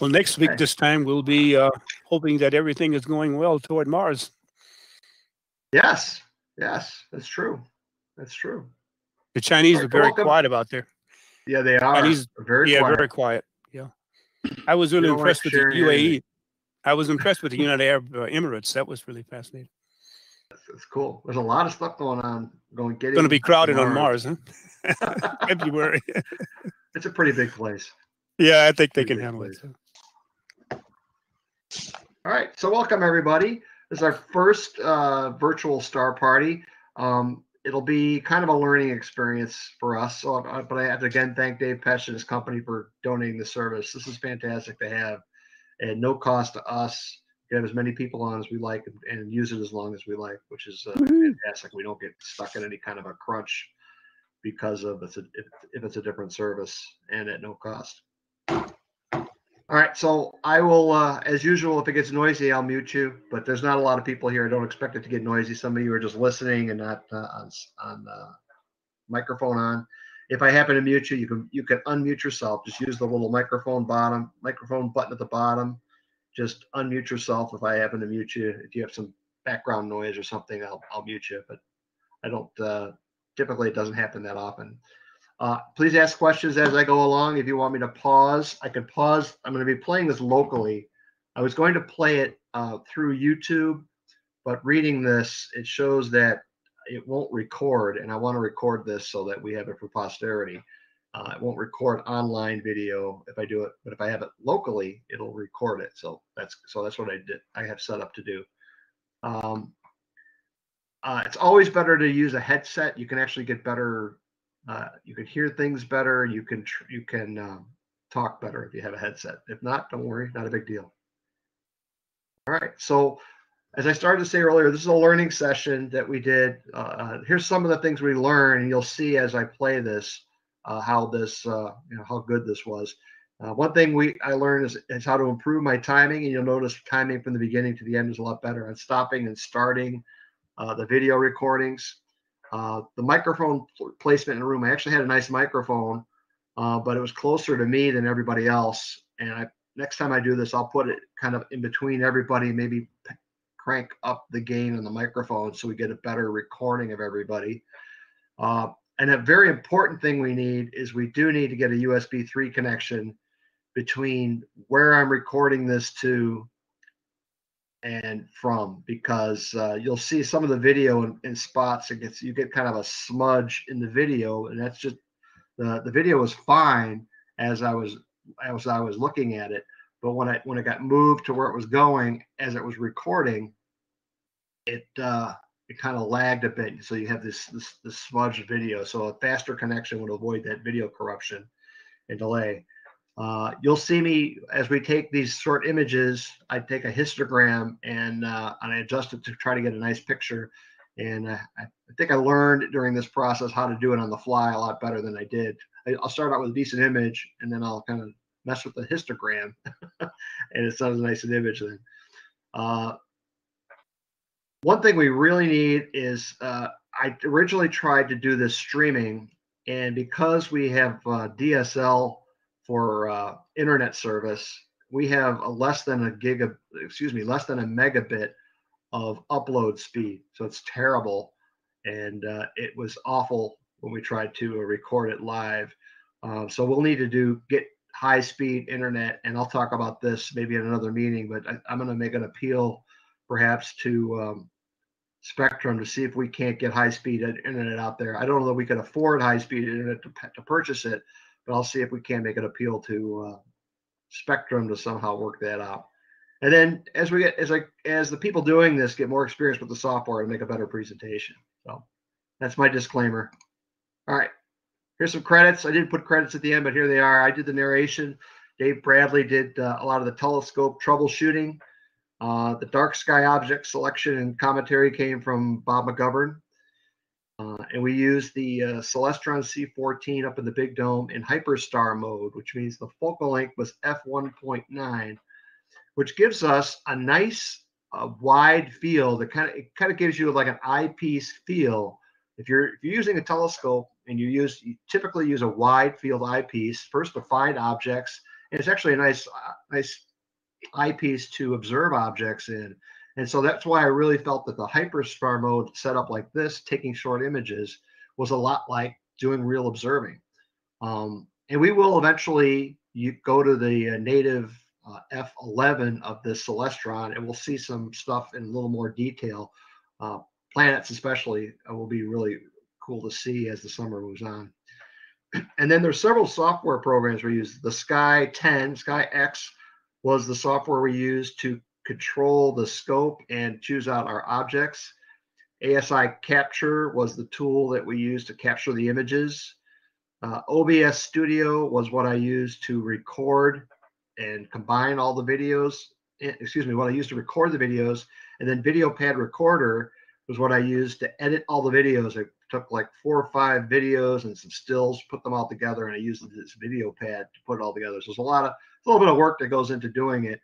Well, next week, this time, we'll be uh, hoping that everything is going well toward Mars. Yes, yes, that's true. That's true. The Chinese are very quiet about there. Yeah, they are. Chinese, very yeah, quiet. very quiet. Yeah, I was really impressed with the UAE. Anything. I was impressed with the United Arab uh, Emirates. That was really fascinating. That's, cool. There's a lot of stuff going on. Going getting going to be crowded on Mars, huh? February. it's a pretty big place. Yeah, I think they can handle place. it. All right, so welcome everybody. This is our first uh, virtual star party. Um, it'll be kind of a learning experience for us. So, uh, but I have to again thank Dave Pesh and his company for donating the service. This is fantastic to have, and no cost to us. We have as many people on as we like and, and use it as long as we like, which is uh, fantastic. We don't get stuck in any kind of a crunch because of it's a, if, if it's a different service and at no cost. All right, so I will, uh, as usual, if it gets noisy, I'll mute you. But there's not a lot of people here. I don't expect it to get noisy. Some of you are just listening and not uh, on on uh, microphone on. If I happen to mute you, you can you can unmute yourself. Just use the little microphone bottom microphone button at the bottom. Just unmute yourself if I happen to mute you. If you have some background noise or something, I'll I'll mute you. But I don't uh, typically it doesn't happen that often. Uh, please ask questions as I go along. If you want me to pause, I can pause. I'm going to be playing this locally. I was going to play it uh, through YouTube, but reading this, it shows that it won't record, and I want to record this so that we have it for posterity. Uh, it won't record online video if I do it, but if I have it locally, it'll record it. So that's so that's what I did. I have set up to do. Um, uh, it's always better to use a headset. You can actually get better uh, you can hear things better. You can you can um, talk better if you have a headset. If not, don't worry, not a big deal. All right. So as I started to say earlier, this is a learning session that we did. Uh, uh here's some of the things we learned, and you'll see as I play this uh, how this uh, you know how good this was. One thing we I learned is, is how to improve my timing, and you'll notice timing from the beginning to the end is a lot better. And stopping and starting the video recordings. Uh, the microphone placement in the room, I actually had a nice microphone, uh, but it was closer to me than everybody else. And I, next time I do this, I'll put it kind of in between everybody, maybe crank up the gain on the microphone so we get a better recording of everybody. Uh, and a very important thing we need is we do need to get a USB 3 connection between where I'm recording this to and from because uh, you'll see some of the video in, in, spots it gets you get kind of a smudge in the video and that's just the the video was fine as I was as I was looking at it but when I when it got moved to where it was going as it was recording it uh it kind of lagged a bit so you have this this this smudged video so a faster connection would avoid that video corruption and delay uh, you'll see me as we take these short images. I take a histogram and uh, and I adjust it to try to get a nice picture. And uh, I, think I learned during this process how to do it on the fly a lot better than I did. I, will start out with a decent image and then I'll kind of mess with the histogram, and it sounds nice an image then. Uh, one thing we really need is uh, I originally tried to do this streaming, and because we have uh, DSL for uh, internet service, we have a less than a giga, excuse me, less than a megabit of upload speed. So it's terrible. And uh, it was awful when we tried to uh, record it live. Uh, so we'll need to do get high speed internet. And I'll talk about this maybe in another meeting, but I, am going to make an appeal perhaps to um, Spectrum to see if we can't get high speed internet out there. I don't know that we can afford high speed internet to, to purchase it, but I'll see if we can make an appeal to uh, Spectrum to somehow work that out. And then as we get as like as the people doing this get more experience with the software and make a better presentation. So that's my disclaimer. All right. Here's some credits. I didn't put credits at the end, but here they are. I did the narration. Dave Bradley did uh, a lot of the telescope troubleshooting. Uh, the dark sky object selection and commentary came from Bob McGovern. Uh, and we use the uh, Celestron C14 up in the big dome in hyperstar mode, which means the focal length was f1.9, which gives us a nice uh, wide field. It kind of it kind of gives you like an eyepiece feel. If you're if you're using a telescope and you use you typically use a wide field eyepiece first to find objects And it's actually a nice, uh, nice eyepiece to observe objects in. And so that's why I really felt that the hyperstar mode set up like this, taking short images, was a lot like doing real observing. Um, and we will eventually you go to the uh, native uh, F11 of the Celestron, and we'll see some stuff in a little more detail. Uh, planets, especially, uh, will be really cool to see as the summer moves on. And then there's several software programs we use. The Sky 10, Sky X was the software we used to control the scope and choose out our objects. ASI Capture was the tool that we used to capture the images. Uh, OBS Studio was what I used to record and combine all the videos. Eh, excuse me, what I used to record the videos. And then VideoPad Recorder was what I used to edit all the videos. I took like four or five videos and some stills, put them all together, and I used this VideoPad to put it all together. So there's a lot of a little bit of work that goes into doing it.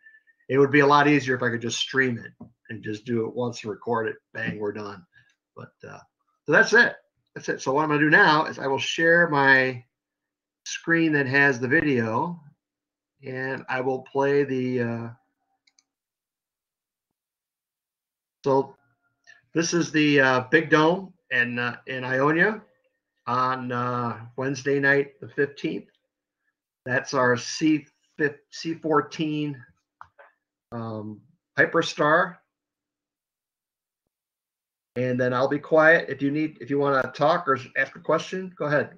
It would be a lot easier if I could just stream it and just do it once and record it. Bang, we're done. But uh, so that's it. That's it. So what I'm going to do now is I will share my screen that has the video, and I will play the. Uh, so this is the uh, Big Dome in uh, in Ionia on uh, Wednesday night, the 15th. That's our C C14 um, Hyperstar. And then I'll be quiet. If you need, if you want to talk or ask a question, go ahead.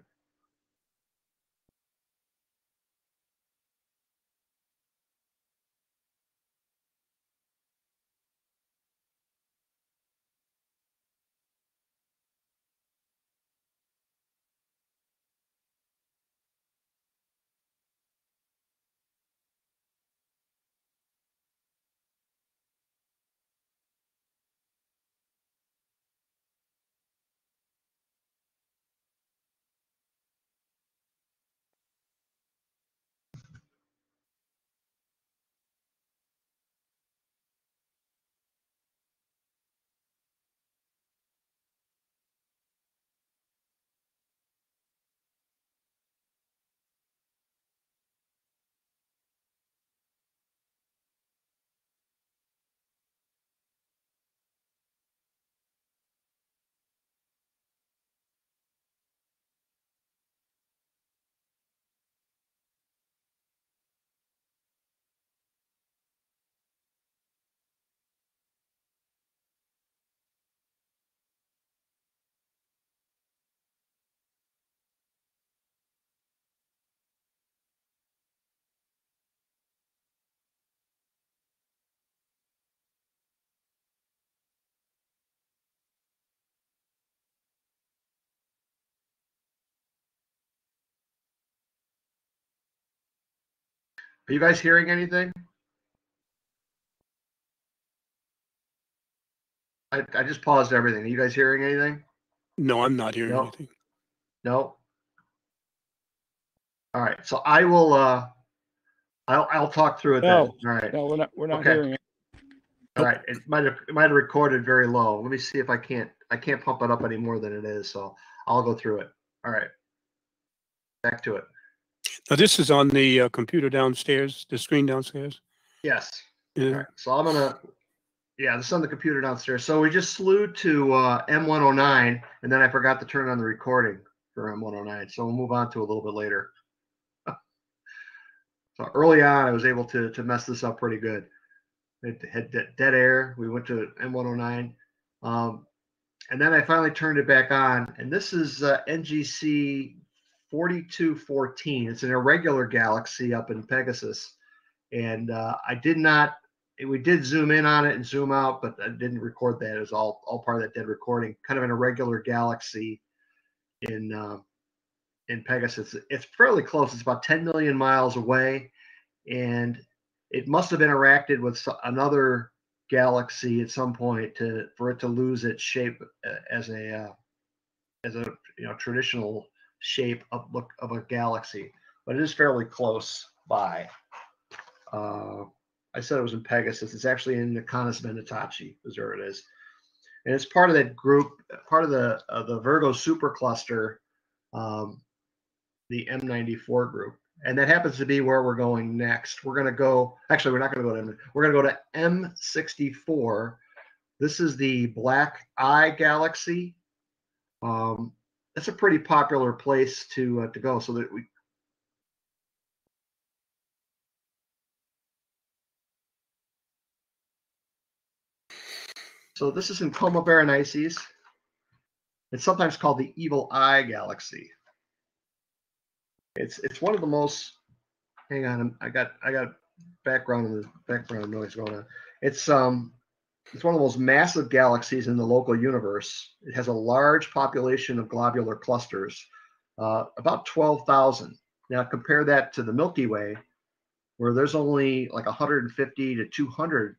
Are you guys hearing anything? I, I just paused everything. Are you guys hearing anything? No, I'm not hearing no. anything. No. All right. So I will uh I'll I'll talk through it no, then. All right. No, we're not we're not okay. hearing it. All right. It might have it might have recorded very low. Let me see if I can't I can't pump it up any more than it is. So I'll go through it. All right. Back to it. Now, this is on the uh, computer downstairs, the screen downstairs. Yes. Yeah. So I'm gonna, yeah, this is on the computer downstairs. So we just slew to uh, M109, and then I forgot to turn on the recording for M109. So we'll move on to a little bit later. so early on, I was able to to mess this up pretty good. It had dead air. We went to M109. Um, and then I finally turned it back on. And this is uh, NGC 4214. It's an irregular galaxy up in Pegasus. And uh, I did not, we did zoom in on it and zoom out, but I didn't record that. It was all, all part of that dead recording. Kind of an irregular galaxy in uh, in Pegasus. It's fairly close. It's about 10 million miles away. And it must have interacted with another galaxy at some point to for it to lose its shape uh, as a uh, as a you know traditional shape of look of a galaxy, but it is fairly close by. Uh, I said it was in Pegasus. It's actually in the Canes Venatici, is where it is, and it's part of that group, part of the uh, the Virgo supercluster, um, the M94 group, and that happens to be where we're going next. We're going to go. Actually, we're not going to go to. We're going to go to M64. This is the Black Eye Galaxy. Um, it's a pretty popular place to uh, to go. So that we So this is in Coma Berenices. It's sometimes called the Evil Eye Galaxy. It's it's one of the most. Hang on, I got I got background in the background noise going on. It's um it's one of the most massive galaxies in the local universe. It has a large population of globular clusters, uh, about 12,000. Now compare that to the Milky Way, where there's only like 150 to 200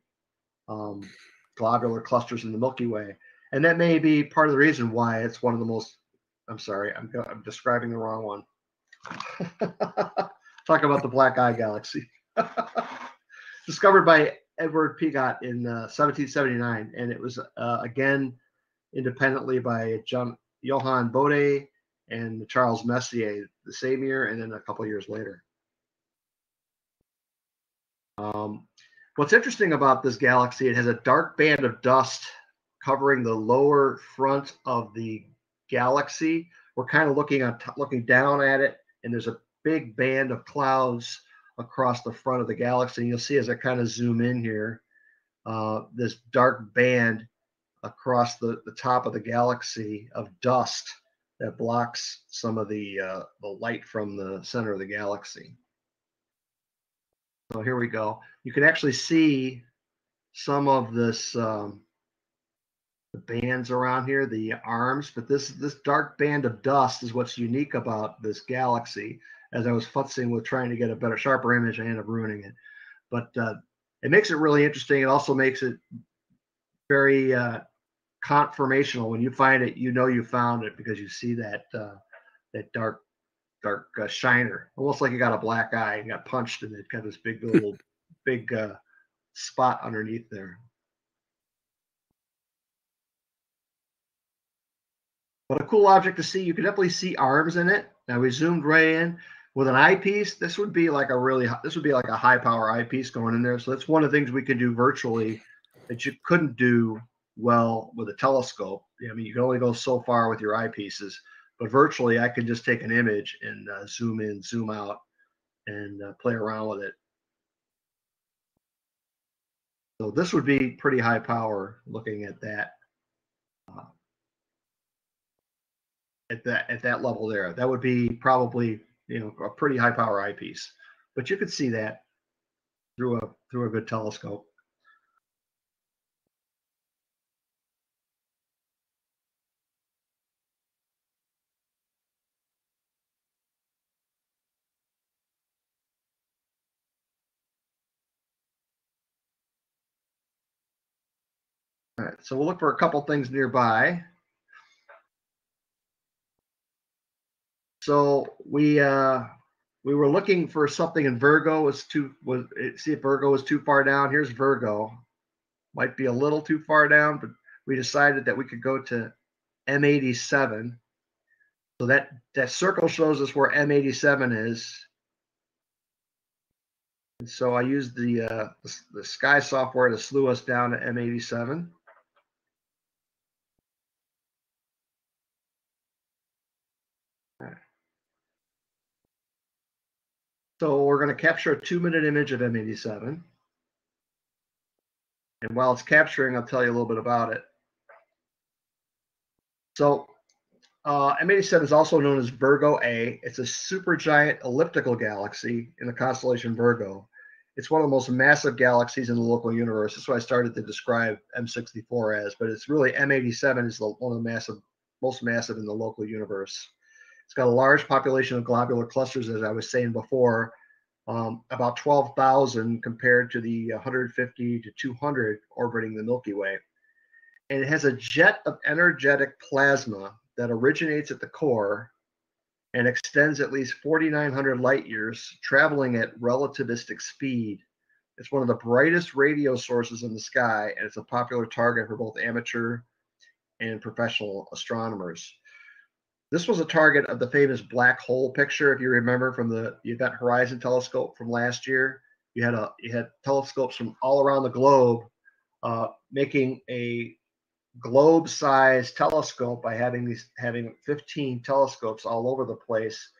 um, globular clusters in the Milky Way. And that may be part of the reason why it's one of the most, I'm sorry, I'm, I'm describing the wrong one. Talk about the Black Eye Galaxy. Discovered by Edward Pigott in uh, 1779, and it was uh, again independently by John Johann Bode and Charles Messier the same year, and then a couple years later. Um, What's interesting about this galaxy, it has a dark band of dust covering the lower front of the galaxy. We're kind of looking at looking down at it, and there's a big band of clouds across the front of the galaxy. And you'll see as I kind of zoom in here, uh, this dark band across the, the top of the galaxy of dust that blocks some of the uh, the light from the center of the galaxy. So here we go. You can actually see some of this um, the bands around here, the arms, but this this dark band of dust is what's unique about this galaxy. As I was futzing with trying to get a better, sharper image, I ended up ruining it. But uh, it makes it really interesting. It also makes it very uh, confirmational. When you find it, you know you found it because you see that uh, that dark dark uh, shiner, almost like you got a black eye and got punched and it got this big little big uh, spot underneath there. But a cool object to see. You can definitely see arms in it. Now we zoomed right in with an eyepiece. This would be like a really this would be like a high power eyepiece going in there. So that's one of the things we can do virtually that you couldn't do well with a telescope. I mean, you can only go so far with your eyepieces. But virtually, I can just take an image and uh, zoom in, zoom out, and uh, play around with it. So this would be pretty high power looking at that. Uh, at that at that level there, that would be probably you know a pretty high power eyepiece. But you could see that through a through a good telescope. All right, so we'll look for a couple things nearby. So we uh, we were looking for something in Virgo was too was see if Virgo was too far down. Here's Virgo, might be a little too far down, but we decided that we could go to M87. So that that circle shows us where M87 is. And so I used the, uh, the, the sky software to slew us down to M87. So we're going to capture a two minute image of M87. And while it's capturing, I'll tell you a little bit about it. So uh, M87 is also known as Virgo A. It's a supergiant elliptical galaxy in the constellation Virgo. It's one of the most massive galaxies in the local universe. That's what I started to describe M64 as, but it's really M87 is the, one of the massive, most massive in the local universe. It's got a large population of globular clusters, as I was saying before, um, about 12,000 compared to the 150 to 200 orbiting the Milky Way. And it has a jet of energetic plasma that originates at the core and extends at least 4,900 light years, traveling at relativistic speed. It's one of the brightest radio sources in the sky, and it's a popular target for both amateur and professional astronomers. This was a target of the famous black hole picture, if you remember from the Event Horizon telescope from last year. You had a you had telescopes from all around the globe uh, making a globe-sized telescope by having these having 15 telescopes all over the place,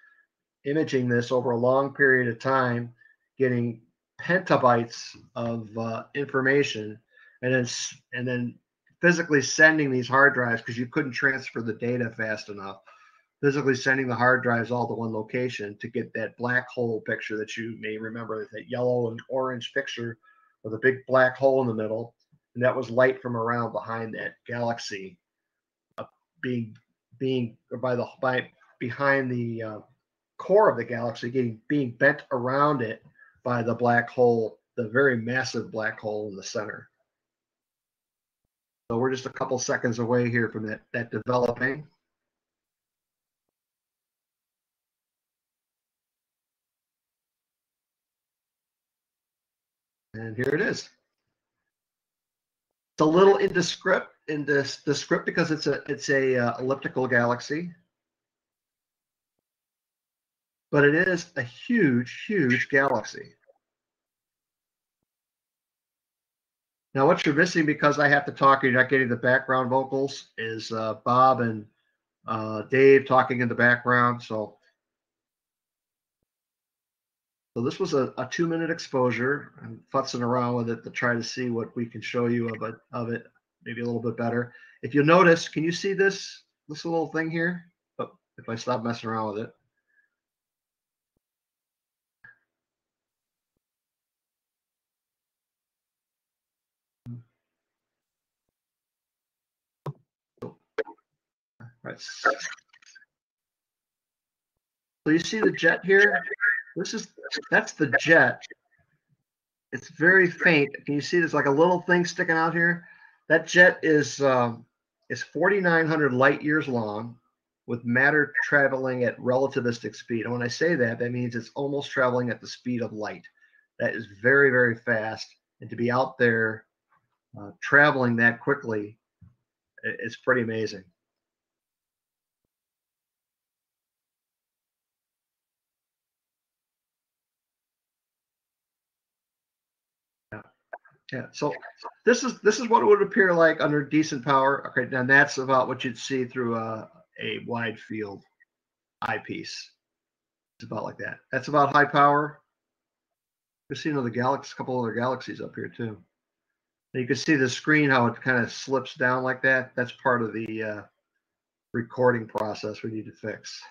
imaging this over a long period of time, getting petabytes of uh, information, and then and then physically sending these hard drives because you couldn't transfer the data fast enough. Physically sending the hard drives all to one location to get that black hole picture that you may remember, that yellow and orange picture with a big black hole in the middle and that was light from around behind that galaxy, uh, being being by the by behind the uh, core of the galaxy, getting being bent around it by the black hole, the very massive black hole in the center. So we're just a couple seconds away here from that that developing. And here it is. It's a little indescript in this the script because it's a it's a uh, elliptical galaxy, but it is a huge, huge galaxy. Now, what you're missing because I have to talk, you're not getting the background vocals, is uh, Bob and uh, Dave talking in the background. So so this was a, a two minute exposure. I'm futzing around with it to try to see what we can show you of it, of it maybe a little bit better. If you notice, can you see this, this little thing here? Oh, if I stop messing around with it. Right. So you see the jet here? This is that's the jet. It's very faint. Can you see there's like a little thing sticking out here? That jet is um, is 4,900 light years long, with matter traveling at relativistic speed. And when I say that, that means it's almost traveling at the speed of light. That is very very fast. And to be out there uh, traveling that quickly, it's pretty amazing. Yeah. So this is this is what it would appear like under decent power. Okay, and that's about what you'd see through a, a wide field eyepiece. It's about like that. That's about high power. You see another galaxy, a couple other galaxies up here too. And you can see the screen how it kind of slips down like that. That's part of the uh, recording process we need to fix.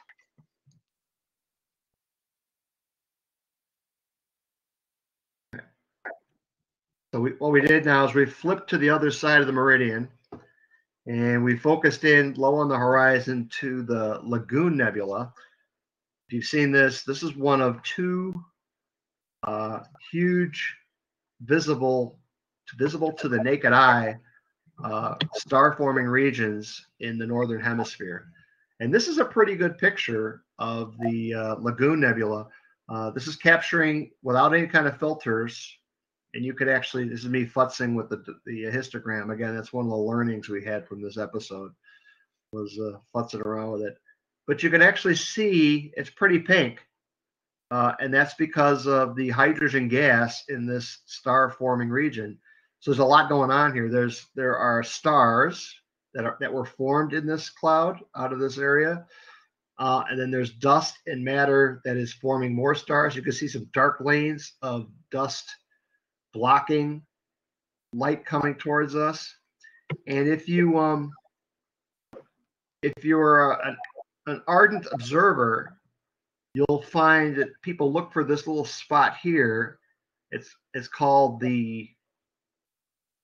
So we, what we did now is we flipped to the other side of the meridian and we focused in low on the horizon to the Lagoon Nebula. If you've seen this, this is one of two uh, huge visible, visible to the naked eye uh, star forming regions in the northern hemisphere. And this is a pretty good picture of the uh, Lagoon Nebula. Uh, this is capturing without any kind of filters and you could actually this is me futzing with the the histogram. Again that's one of the learnings we had from this episode was uh, futzing around with it. But you can actually see it's pretty pink uh, and that's because of the hydrogen gas in this star forming region. So there's a lot going on here. There's there are stars that are that were formed in this cloud out of this area uh, and then there's dust and matter that is forming more stars. You can see some dark lanes of dust blocking light coming towards us. And if you um if you're a, an, an ardent observer, you'll find that people look for this little spot here. It's it's called the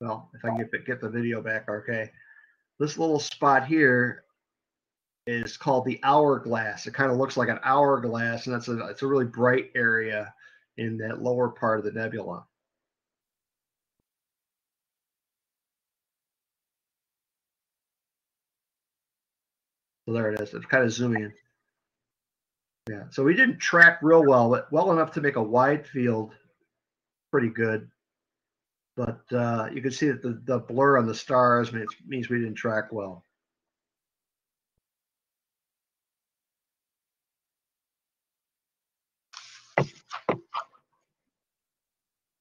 well, if I get get the video back, okay. This little spot here is called the hourglass. It kind of looks like an hourglass, and that's a it's a really bright area in that lower part of the nebula. Well, there it is. I'm kind of zooming in. Yeah, so we didn't track real well, but well enough to make a wide field pretty good. But uh, you can see that the, the blur on the stars means, means we didn't track well.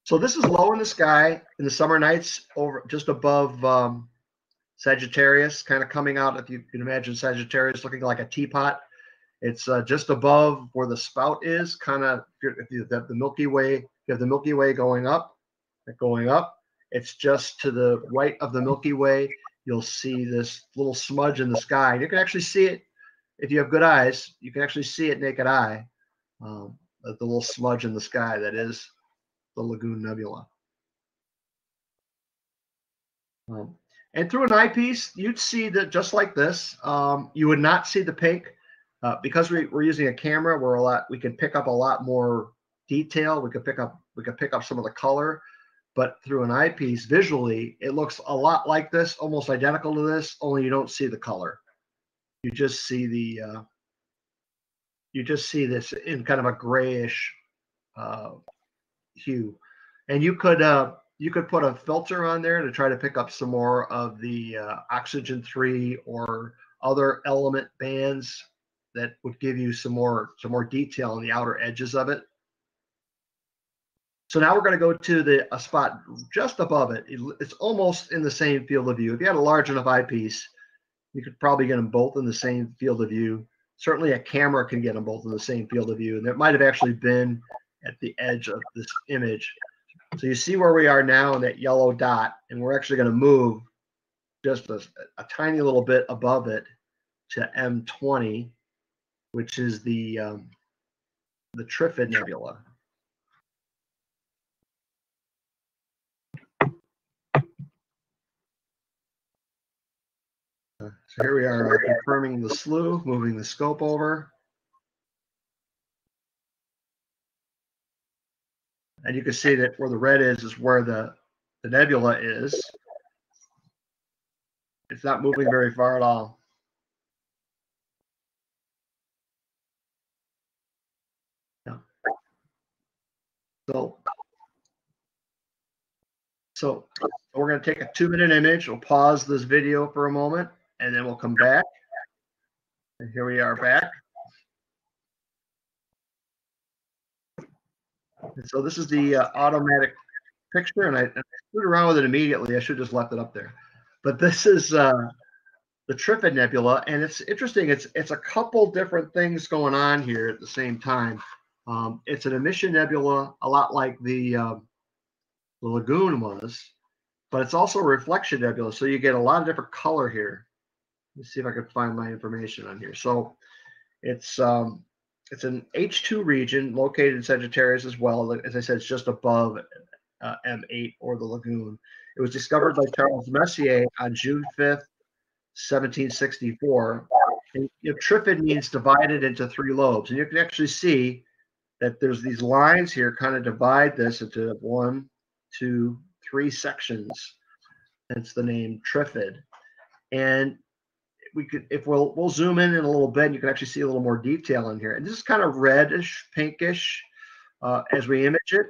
So this is low in the sky in the summer nights over just above um, Sagittarius, kind of coming out. If you can imagine Sagittarius looking like a teapot, it's uh, just above where the spout is. Kind of if you have the Milky Way, you have the Milky Way going up, going up. It's just to the right of the Milky Way. You'll see this little smudge in the sky. You can actually see it if you have good eyes. You can actually see it naked eye. Um, the little smudge in the sky that is the Lagoon Nebula. Um, and through an eyepiece, you'd see that just like this, um, you would not see the pink. Uh, because we, are using a camera, we're a lot. We can pick up a lot more detail. We could pick up. We could pick up some of the color, but through an eyepiece, visually, it looks a lot like this, almost identical to this. Only you don't see the color. You just see the. Uh, you just see this in kind of a grayish uh, hue, and you could uh, you could put a filter on there to try to pick up some more of the uh, oxygen three or other element bands that would give you some more some more detail on the outer edges of it. So now we're going to go to the a spot just above it. It's almost in the same field of view. If you had a large enough eyepiece, you could probably get them both in the same field of view. Certainly a camera can get them both in the same field of view. And it might have actually been at the edge of this image. So you see where we are now in that yellow dot, and we're actually going to move just a, a tiny little bit above it to M20, which is the um, the Trifid Nebula. So here we are uh, confirming the slew, moving the scope over. And you can see that where the red is, is where the, the nebula is. It's not moving very far at all. Yeah. So, so we're going to take a two minute image. We'll pause this video for a moment and then we'll come back. And here we are back. And so this is the uh, automatic picture, and I, I screwed around with it immediately. I should have just left it up there. But this is uh, the Trifid Nebula, and it's interesting. It's it's a couple different things going on here at the same time. Um, it's an emission nebula, a lot like the, uh, lagoon was, but it's also a reflection nebula. So you get a lot of different color here. Let's see if I can find my information on here. So it's um, it's an H2 region located in Sagittarius as well. As I said, it's just above uh, M8 or the lagoon. It was discovered by Charles Messier on June 5th, 1764. And, you know, Trifid means divided into three lobes. And you can actually see that there's these lines here kind of divide this into one, two, three sections. Hence the name Trifid. And we could if we'll we'll zoom in in a little bit and you can actually see a little more detail in here. And this is kind of reddish pinkish uh, as we image it.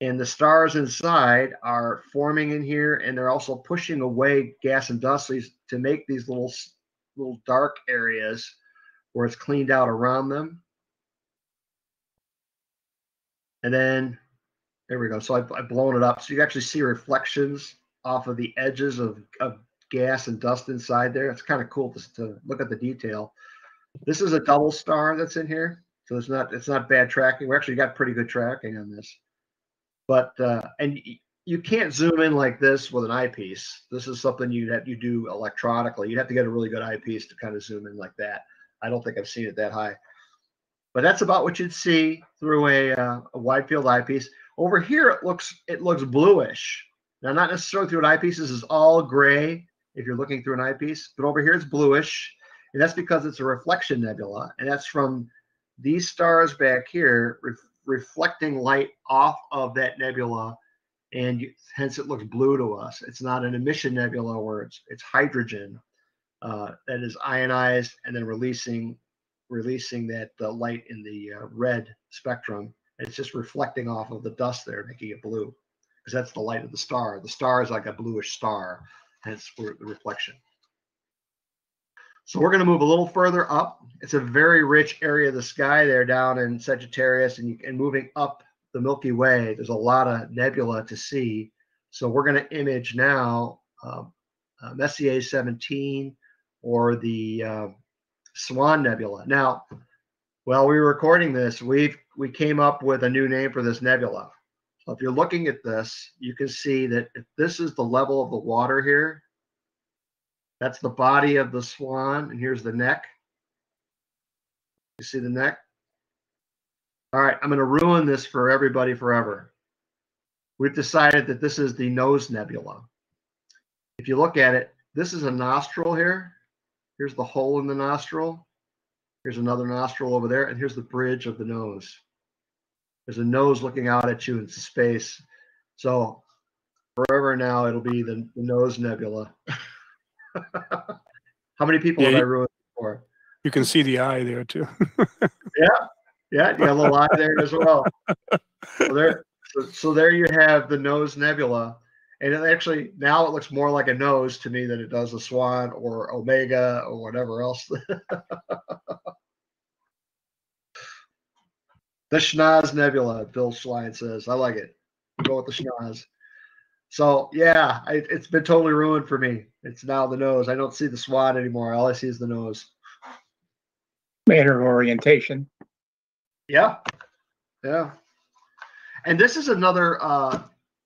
And the stars inside are forming in here and they're also pushing away gas and dust to make these little little dark areas where it's cleaned out around them. And then there we go. So I've, I've blown it up. So you actually see reflections off of the edges of, of gas and dust inside there. It's kind of cool to, to look at the detail. This is a double star that's in here, so it's not it's not bad tracking. We actually got pretty good tracking on this, but uh, and you can't zoom in like this with an eyepiece. This is something you have you do electronically. You'd have to get a really good eyepiece to kind of zoom in like that. I don't think I've seen it that high, but that's about what you'd see through a, uh, a wide field eyepiece. Over here, it looks it looks bluish. Now, not necessarily through an eyepiece. This is all gray if you're looking through an eyepiece. But over here it's bluish, and that's because it's a reflection nebula, and that's from these stars back here re reflecting light off of that nebula, and you, hence it looks blue to us. It's not an emission nebula where it's it's hydrogen uh, that is ionized and then releasing releasing that uh, light in the uh, red spectrum. It's just reflecting off of the dust there, making it blue, because that's the light of the star. The star is like a bluish star hence for the reflection. So we're going to move a little further up. It's a very rich area of the sky there down in Sagittarius and, you, and moving up the Milky Way, there's a lot of nebula to see. So we're going to image now um, uh, Messier 17 or the uh, Swan Nebula. Now, while we were recording this, we've we came up with a new name for this nebula. If you're looking at this, you can see that if this is the level of the water here, that's the body of the swan, and here's the neck. You see the neck? All right, I'm going to ruin this for everybody forever. We've decided that this is the nose nebula. If you look at it, this is a nostril here. Here's the hole in the nostril. Here's another nostril over there, and here's the bridge of the nose. There's a nose looking out at you in space. So forever now, it'll be the, the nose nebula. How many people yeah, have I ruined for? You can see the eye there too. yeah, yeah, you got a little eye there as well. So there, so, so there you have the nose nebula, and it actually now it looks more like a nose to me than it does a swan or omega or whatever else. the Schnoz Nebula, Bill Schlein says. I like it. Go with the Schnoz. So yeah, I, it's been totally ruined for me. It's now the nose. I don't see the swan anymore. All I see is the nose. Matter of orientation. Yeah, yeah. And this is another uh,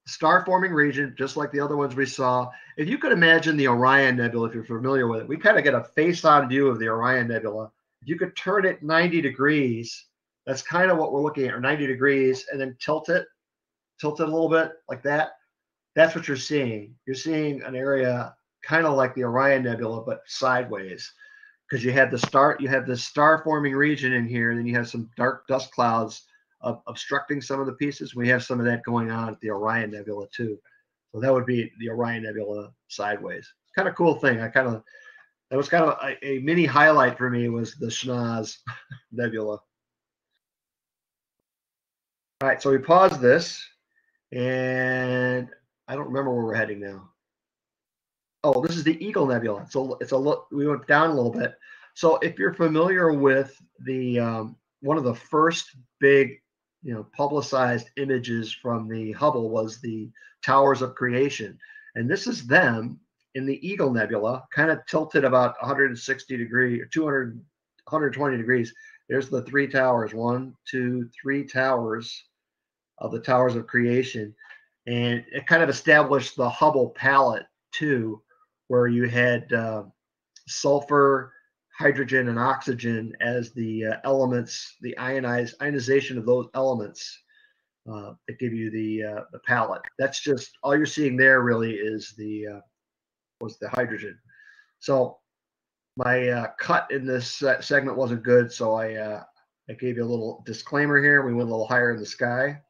star forming region, just like the other ones we saw. If you could imagine the Orion Nebula, if you're familiar with it, we kind of get a face on view of the Orion Nebula. If you could turn it 90 degrees, that's kind of what we're looking at, or 90 degrees, and then tilt it, tilt it a little bit like that. That's what you're seeing. You're seeing an area kind of like the Orion Nebula, but sideways, because you have the star, you have the star forming region in here, and then you have some dark dust clouds obstructing some of the pieces. We have some of that going on at the Orion Nebula too. So that would be the Orion Nebula sideways. It's kind of cool thing. I kind of that was kind of a, a mini highlight for me was the Schnoz Nebula. All right, so we pause this, and I don't remember where we're heading now. Oh, this is the Eagle Nebula. So it's a look. We went down a little bit. So if you're familiar with the um, one of the first big you know publicized images from the Hubble was the towers of creation, and this is them in the Eagle Nebula, kind of tilted about 160 degree or 200 120 degrees. There's the three towers, one, two, three towers of the towers of creation, and it kind of established the Hubble palette too, where you had uh, sulfur hydrogen and oxygen as the uh, elements, the ionized ionization of those elements uh, that give you the uh, the palette. That's just all you're seeing there. Really is the uh, was the hydrogen. So my uh, cut in this segment wasn't good, so I I gave you a little disclaimer here. We went a little higher in the sky.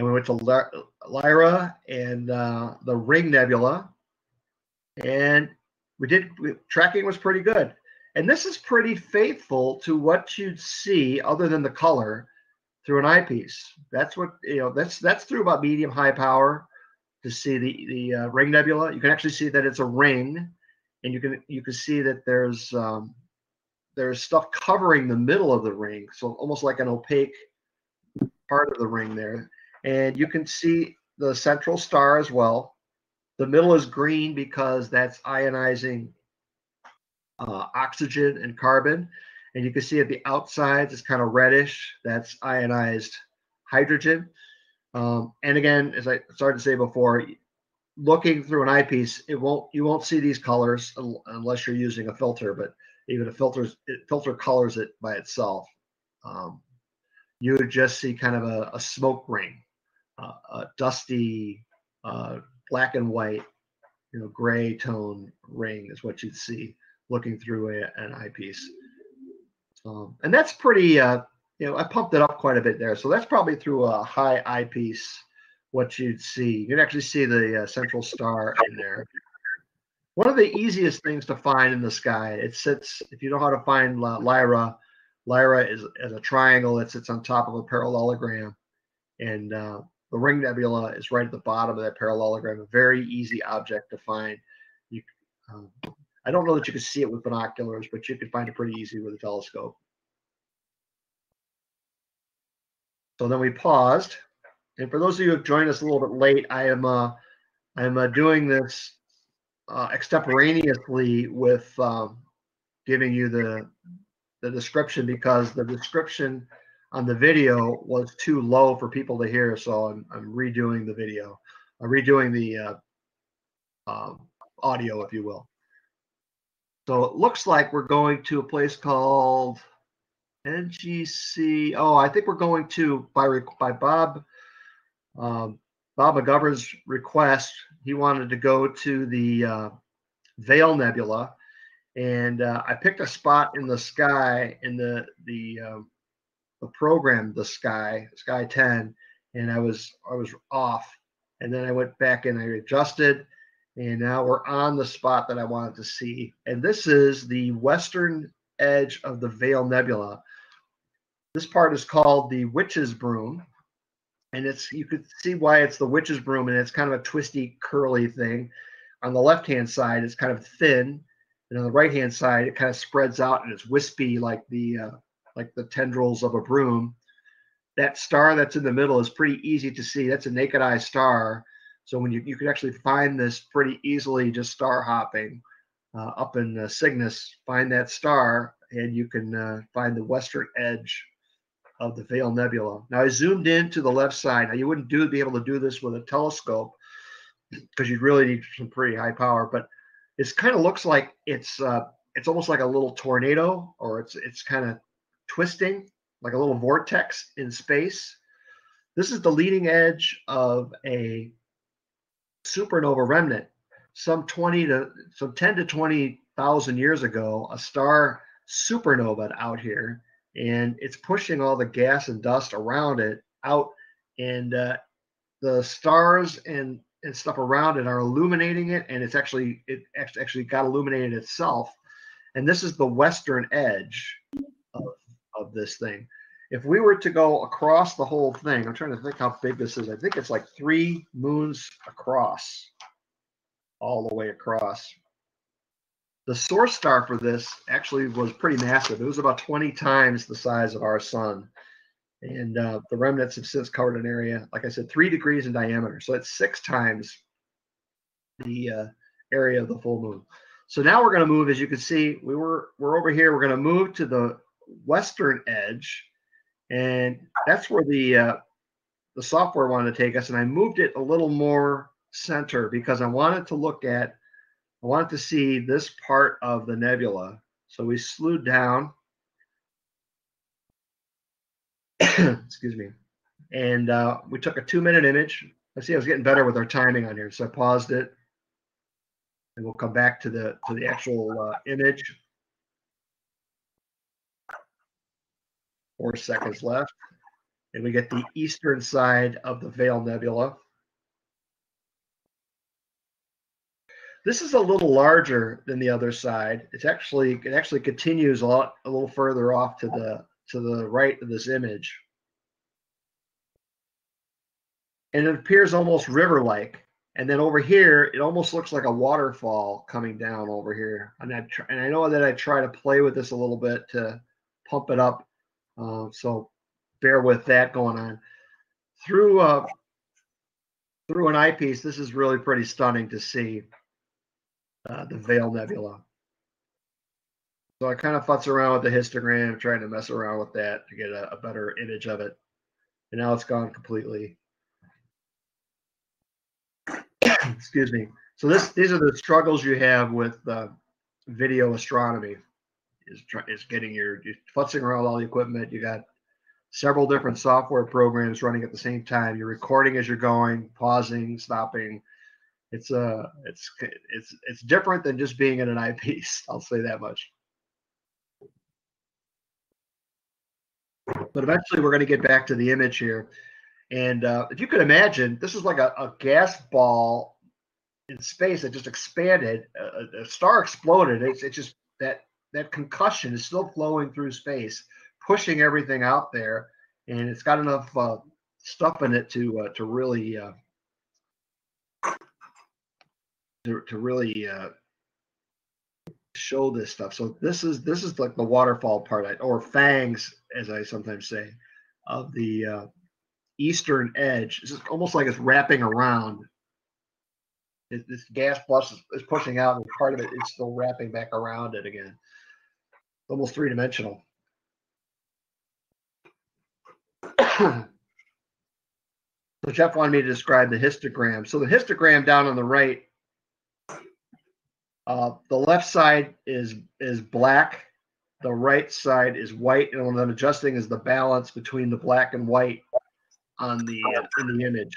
And we went to Lyra and the Ring Nebula. And we did we, tracking was pretty good. And this is pretty faithful to what you'd see other than the color through an eyepiece. That's what you know that's that's through about medium high power to see the the uh, ring nebula. You can actually see that it's a ring and you can you can see that there's um, there's stuff covering the middle of the ring. So almost like an opaque part of the ring there and you can see the central star as well the middle is green because that's ionizing uh, oxygen and carbon. And you can see at the outsides, it's kind of reddish. That's ionized hydrogen. Um, and again, as I started to say before, looking through an eyepiece, it won't you won't see these colors unless you're using a filter. But even a filter filter colors it by itself. Um, you would just see kind of a, a smoke ring, dusty uh, black and white, you know, gray tone ring is what you'd see looking through a, an eyepiece. Um, and that's pretty, uh, you know, I pumped it up quite a bit there. So that's probably through a high eyepiece what you'd see. You can actually see the uh, central star in there. One of the easiest things to find in the sky, it sits, if you know how to find Lyra, Lyra is, is a triangle that sits on top of a parallelogram. And uh, the ring nebula is right at the bottom of that parallelogram, a very easy object to find. You, um, I don't know that you can see it with binoculars, but you can find it pretty easy with a telescope. So then we paused. And for those of you who have joined us a little bit late, I am uh, I'm uh, doing this uh, extemporaneously with um, giving you the the description because the description on the video was too low for people to hear. So I'm, I'm redoing the video, I'm redoing the uh, um, audio, if you will. So it looks like we're going to a place called NGC. Oh, I think we're going to by by Bob um, Bob McGovern's request. He wanted to go to the uh, Veil Nebula, and uh, I picked a spot in the sky in the the um, the program, the Sky Sky 10, and I was I was off, and then I went back and I adjusted, and now we're on the spot that I wanted to see, and this is the western edge of the Veil Nebula. This part is called the Witch's Broom, and it's you could see why it's the Witch's Broom, and it's kind of a twisty, curly thing. On the left hand side, it's kind of thin, and on the right hand side, it kind of spreads out and it's wispy like the uh, like the tendrils of a broom. That star that's in the middle is pretty easy to see. That's a naked eye star. So when you, you can actually find this pretty easily just star hopping uh, up in uh, Cygnus, find that star and you can uh, find the western edge of the Veil Nebula. Now I zoomed in to the left side. Now you wouldn't do be able to do this with a telescope because you'd really need some pretty high power, but it kind of looks like it's uh, it's almost like a little tornado or it's it's kind of twisting like a little vortex in space. This is the leading edge of a supernova remnant. Some 20 to some 10 to 20,000 years ago, a star supernova out here, and it's pushing all the gas and dust around it out, and uh, the stars and and stuff around it are illuminating it, and it's actually it actually got illuminated itself. And this is the western edge of this thing. If we were to go across the whole thing, I'm trying to think how big this is. I think it's like three moons across, all the way across. The source star for this actually was pretty massive. It was about 20 times the size of our sun. And uh, the remnants have since covered an area, like I said, three degrees in diameter. So it's six times the uh, area of the full moon. So now we're going to move, as you can see, we were we're over here. We're going to move to the western edge, and that's where the uh, the software wanted to take us. And I moved it a little more center because I wanted to look at, I wanted to see this part of the nebula. So we slewed down. Excuse me. And uh, we took a two minute image. I see I was getting better with our timing on here. So I paused it and we'll come back to the to the actual uh, image. Four seconds left. And we get the eastern side of the Veil Nebula. This is a little larger than the other side. It's actually it actually continues a lot a little further off to the to the right of this image. And it appears almost river-like. And then over here, it almost looks like a waterfall coming down over here. And I try, and I know that I try to play with this a little bit to pump it up uh, so bear with that going on. Through uh, through an eyepiece, this is really pretty stunning to see uh, the Veil Nebula. So I kind of futz around with the histogram, trying to mess around with that to get a, a better image of it. And now it's gone completely. Excuse me. So this these are the struggles you have with uh, video astronomy is is getting your you're futzing around all the equipment. You got several different software programs running at the same time. You're recording as you're going, pausing, stopping. It's uh it's it's it's different than just being in an eyepiece. I'll say that much. But eventually, we're going to get back to the image here. And uh, if you could imagine, this is like a, a gas ball in space that just expanded. A, a star exploded. It's, it's just that that concussion is still flowing through space, pushing everything out there, and it's got enough uh, stuff in it to uh, to really uh, to, to really uh, show this stuff. So this is this is like the waterfall part, or fangs, as I sometimes say, of the uh, eastern edge. It's almost like it's wrapping around. This gas bus is, is, pushing out, and part of it is still wrapping back around it again. Almost three dimensional. so Jeff wanted me to describe the histogram. So the histogram down on the right, uh, the left side is is black, the right side is white, and what I'm adjusting is the balance between the black and white on the uh, in the image.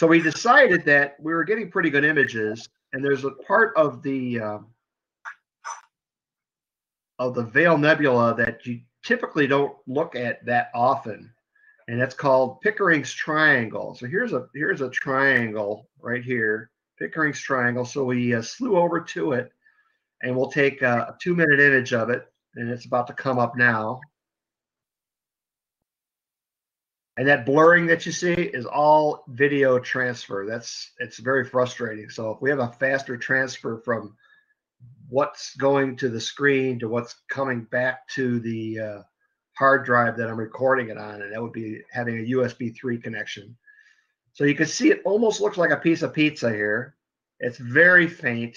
So we decided that we were getting pretty good images, and there's a part of the uh, of the Veil Nebula that you typically don't look at that often, and that's called Pickering's Triangle. So here's a here's a triangle right here, Pickering's Triangle. So we uh, slew over to it, and we'll take a, a two minute image of it, and it's about to come up now. And that blurring that you see is all video transfer. That's it's very frustrating. So if we have a faster transfer from what's going to the screen to what's coming back to the uh, hard drive that I'm recording it on, and that would be having a USB 3 connection. So you can see it almost looks like a piece of pizza here. It's very faint.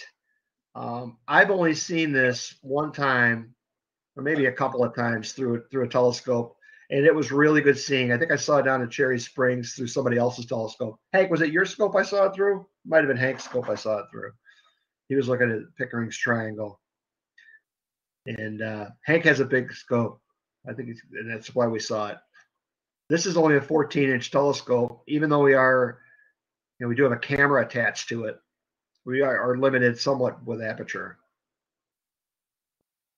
Um, I've only seen this one time, or maybe a couple of times through through a telescope, and it was really good seeing. I think I saw it down in Cherry Springs through somebody else's telescope. Hank, was it your scope I saw it through? Might have been Hank's scope I saw it through. He was looking at Pickering's triangle. And uh, Hank has a big scope. I think that's why we saw it. This is only a 14 inch telescope, even though we are, you know, we do have a camera attached to it. We are, are limited somewhat with aperture.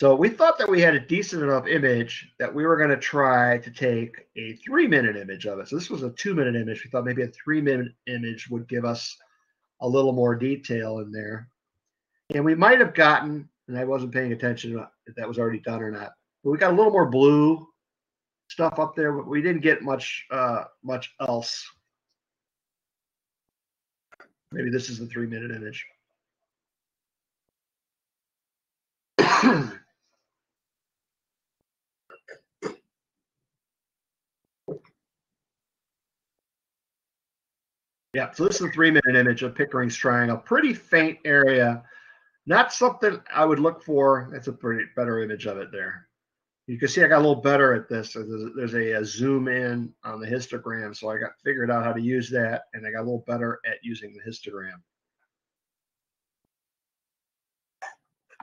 So we thought that we had a decent enough image that we were going to try to take a three minute image of it. So this was a two minute image. We thought maybe a three minute image would give us a little more detail in there. And we might have gotten, and I wasn't paying attention if that was already done or not, but we got a little more blue stuff up there, but we didn't get much uh, much else. Maybe this is the three minute image. yeah, so this is a three minute image of Pickering's Triangle. Pretty faint area not something I would look for. That's a pretty better image of it there. You can see I got a little better at this. There's, there's a, a, zoom in on the histogram, so I got figured out how to use that, and I got a little better at using the histogram.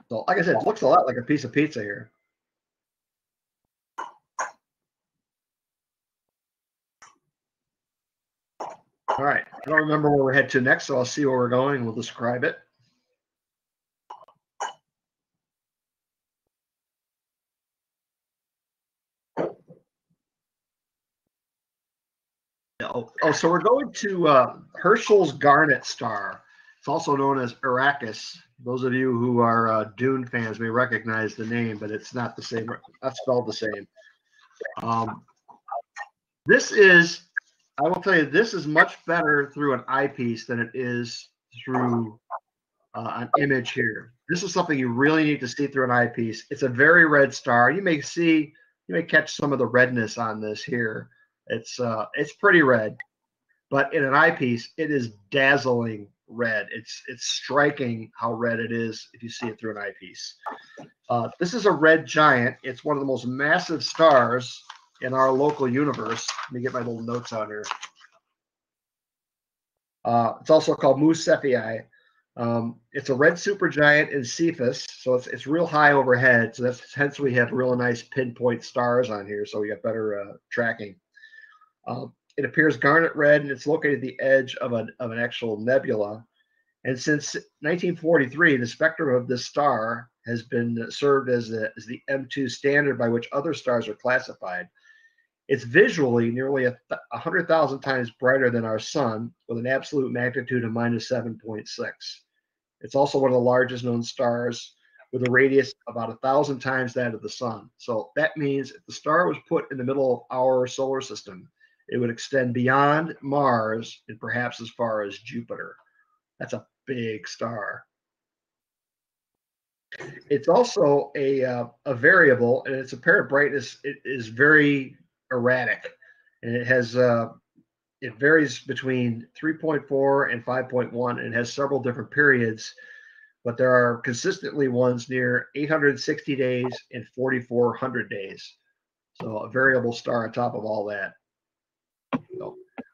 So, like I said, it looks a lot like a piece of pizza here. All right, I don't remember where we head to next, so I'll see where we're going. We'll describe it. So we're going to uh, Herschel's Garnet Star. It's also known as Erakis. Those of you who are uh, Dune fans may recognize the name, but it's not the same. Not spelled the same. Um, this is, I will tell you, this is much better through an eyepiece than it is through uh, an image here. This is something you really need to see through an eyepiece. It's a very red star. You may see, you may catch some of the redness on this here. It's uh, it's pretty red, but in an eyepiece, it is dazzling red. It's it's striking how red it is if you see it through an eyepiece. Uh, this is a red giant. It's one of the most massive stars in our local universe. Let me get my little notes on here. Uh, it's also called Mu Cephei. Um, it's a red supergiant in Cepheus, so it's it's real high overhead. So that's hence we have real nice pinpoint stars on here, so we got better uh, tracking. Uh, it appears garnet red and it's located at the edge of an, of an actual nebula. And since 1943, the spectrum of this star has been served as, a, as the M2 standard by which other stars are classified. It's visually nearly a 100,000 times brighter than our sun, with an absolute magnitude of minus 7.6. It's also one of the largest known stars with a radius about a thousand times that of the sun. So that means if the star was put in the middle of our solar system, it would extend beyond Mars and perhaps as far as Jupiter. That's a big star. It's also a, uh, a variable, and its apparent brightness is very erratic. and it has uh, it varies between 3.4 and 5.1 and has several different periods but there are consistently ones near 860 days and 4400 days so a variable star on top of all that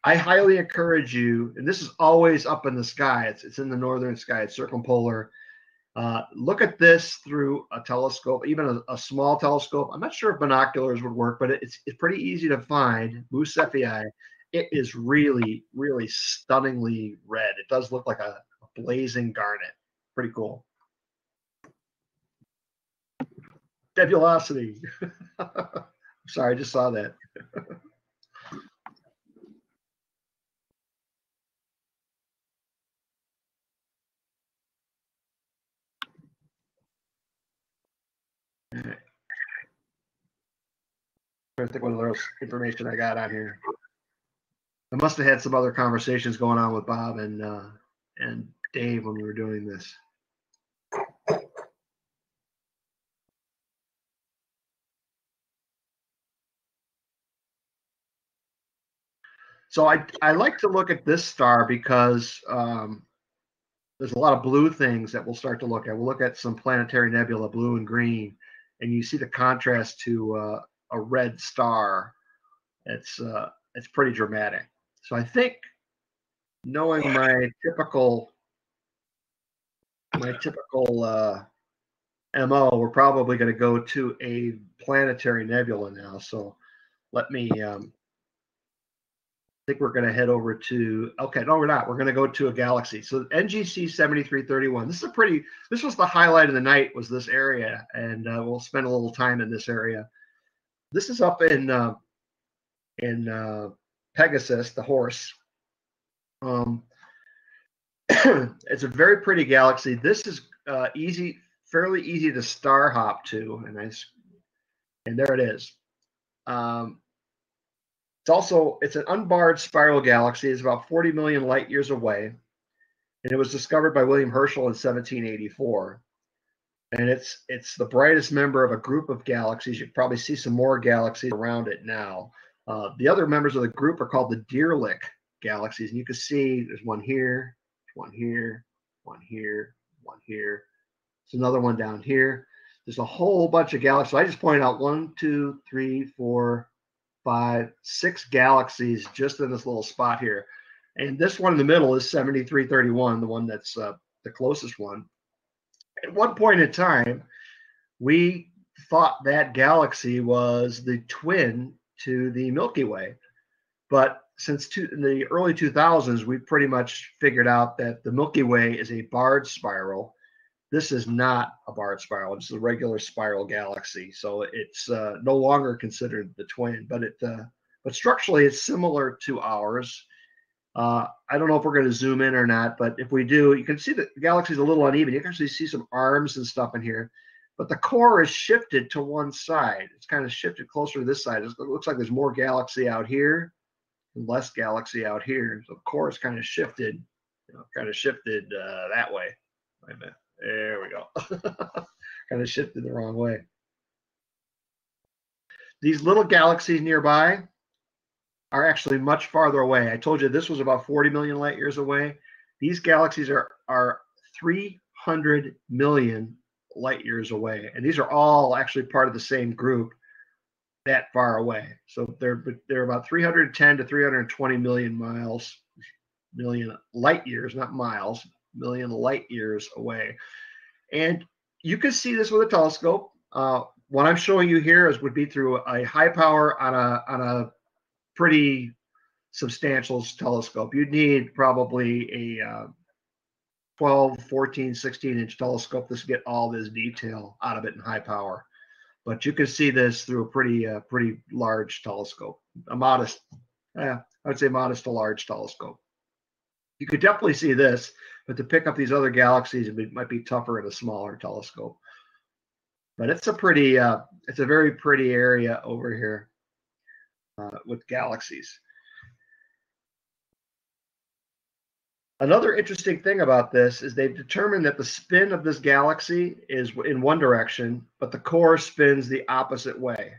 i highly encourage you and this is always up in the sky it's, it's in the northern sky it's circumpolar uh, look at this through a telescope, even a, a, small telescope. I'm not sure if binoculars would work, but it's, it's pretty easy to find. Mu Cephei it is really, really stunningly red. It does look like a, a blazing garnet. Pretty cool. Nebulosity. Sorry, I just saw that. I think what else information I got on here. I must have had some other conversations going on with Bob and uh, and Dave when we were doing this. So I I like to look at this star because um, there's a lot of blue things that we'll start to look at. We'll look at some planetary nebula, blue and green, and you see the contrast to uh, a red star. It's uh, it's pretty dramatic. So I think knowing my typical my typical uh, mo, we're probably going to go to a planetary nebula now. So let me. Um, I think we're going to head over to. Okay, no, we're not. We're going to go to a galaxy. So NGC seventy three thirty one. This is a pretty. This was the highlight of the night. Was this area, and uh, we'll spend a little time in this area. This is up in uh, in uh, Pegasus, the horse. Um, it's a very pretty galaxy. This is uh, easy, fairly easy to star hop to, and I, and there it is. Um, it's also it's an unbarred spiral galaxy. It's about 40 million light years away, and it was discovered by William Herschel in 1784. And it's it's the brightest member of a group of galaxies. You probably see some more galaxies around it now. Uh, the other members of the group are called the Deer Lick galaxies. And you can see there's one here, one here, one here, one here. There's another one down here. There's a whole bunch of galaxies. So I just pointed out one, two, three, four, five, six galaxies just in this little spot here. And this one in the middle is 7331, the one that's uh, the closest one. At one point in time, we thought that galaxy was the twin to the Milky Way. But since two, in the early 2000s, we pretty much figured out that the Milky Way is a barred spiral. This is not a barred spiral; it's a regular spiral galaxy. So it's uh, no longer considered the twin, but it uh, but structurally it's similar to ours. Uh, I don't know if we're going to zoom in or not, but if we do, you can see that the galaxy is a little uneven. You can actually see some arms and stuff in here but the core is shifted to one side. It's kind of shifted closer to this side. It looks like there's more galaxy out here and less galaxy out here. So the core is kind of shifted, you know, kind of shifted uh, that way. Wait a minute. There we go. kind of shifted the wrong way. These little galaxies nearby are actually much farther away. I told you this was about 40 million light years away. These galaxies are, are 300 million light years away. And these are all actually part of the same group that far away. So they're they're about 310 to 320 million miles, million light years, not miles, million light years away. And you can see this with a telescope. Uh, what I'm showing you here is would be through a high power on a on a pretty substantial telescope. You'd need probably a uh, 12, 14, 16 inch telescope. This get all this detail out of it in high power. But you can see this through a pretty, uh, pretty large telescope, a modest, yeah, I would say modest to large telescope. You could definitely see this, but to pick up these other galaxies, it might be tougher in a smaller telescope. But it's a pretty, uh, it's a very pretty area over here uh, with galaxies. Another interesting thing about this is they've determined that the spin of this galaxy is in one direction, but the core spins the opposite way.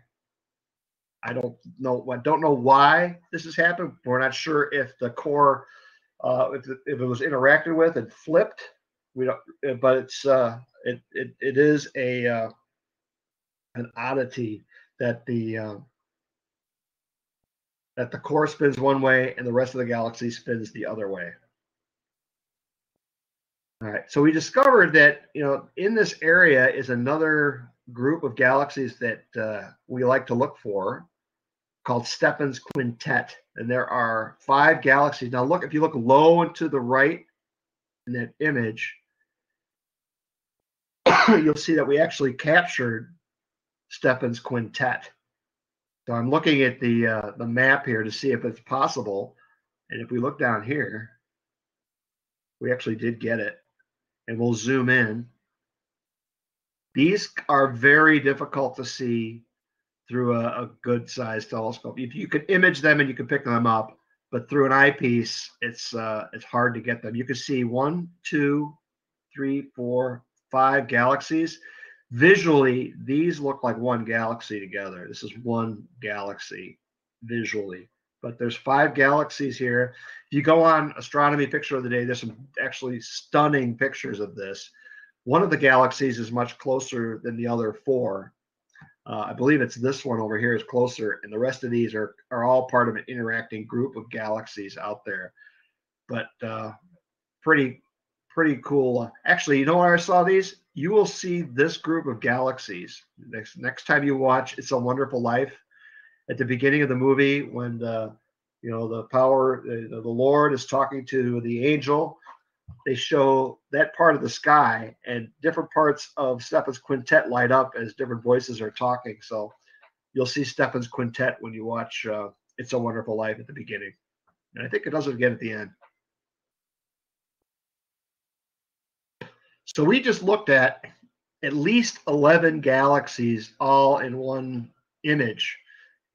I don't know. I don't know why this has happened. We're not sure if the core, uh, if, it, if it was interacted with and flipped. We don't. uh, But it's uh, it it it is a uh, an oddity that the uh, that the core spins one way and the rest of the galaxy spins the other way. All right. So we discovered that you know in this area is another group of galaxies that uh, we like to look for called Stephan's Quintet. And there are five galaxies. Now, look, if you look low and to the right in that image, you'll see that we actually captured Stephan's Quintet. So I'm looking at the uh, the map here to see if it's possible. And if we look down here, we actually did get it. And we'll zoom in. These are very difficult to see through a, a good sized telescope. If you could image them and you can pick them up, but through an eyepiece, it's uh, it's hard to get them. You can see one, two, three, four, five galaxies. Visually, these look like one galaxy together. This is one galaxy visually, but there's five galaxies here. If you go on Astronomy Picture of the Day, there's some actually stunning pictures of this. One of the galaxies is much closer than the other four. Uh, I believe it's this one over here is closer, and the rest of these are are all part of an interacting group of galaxies out there. But uh, pretty pretty cool. Actually, you know where I saw these? You will see this group of galaxies next next time you watch "It's a Wonderful Life." At the beginning of the movie, when the you know the power the, the Lord is talking to the angel, they show that part of the sky and different parts of Stephan's quintet light up as different voices are talking. So you'll see Stephan's quintet when you watch uh, It's a Wonderful Life at the beginning. And I think it does it again at the end. So we just looked at at least 11 galaxies all in one image.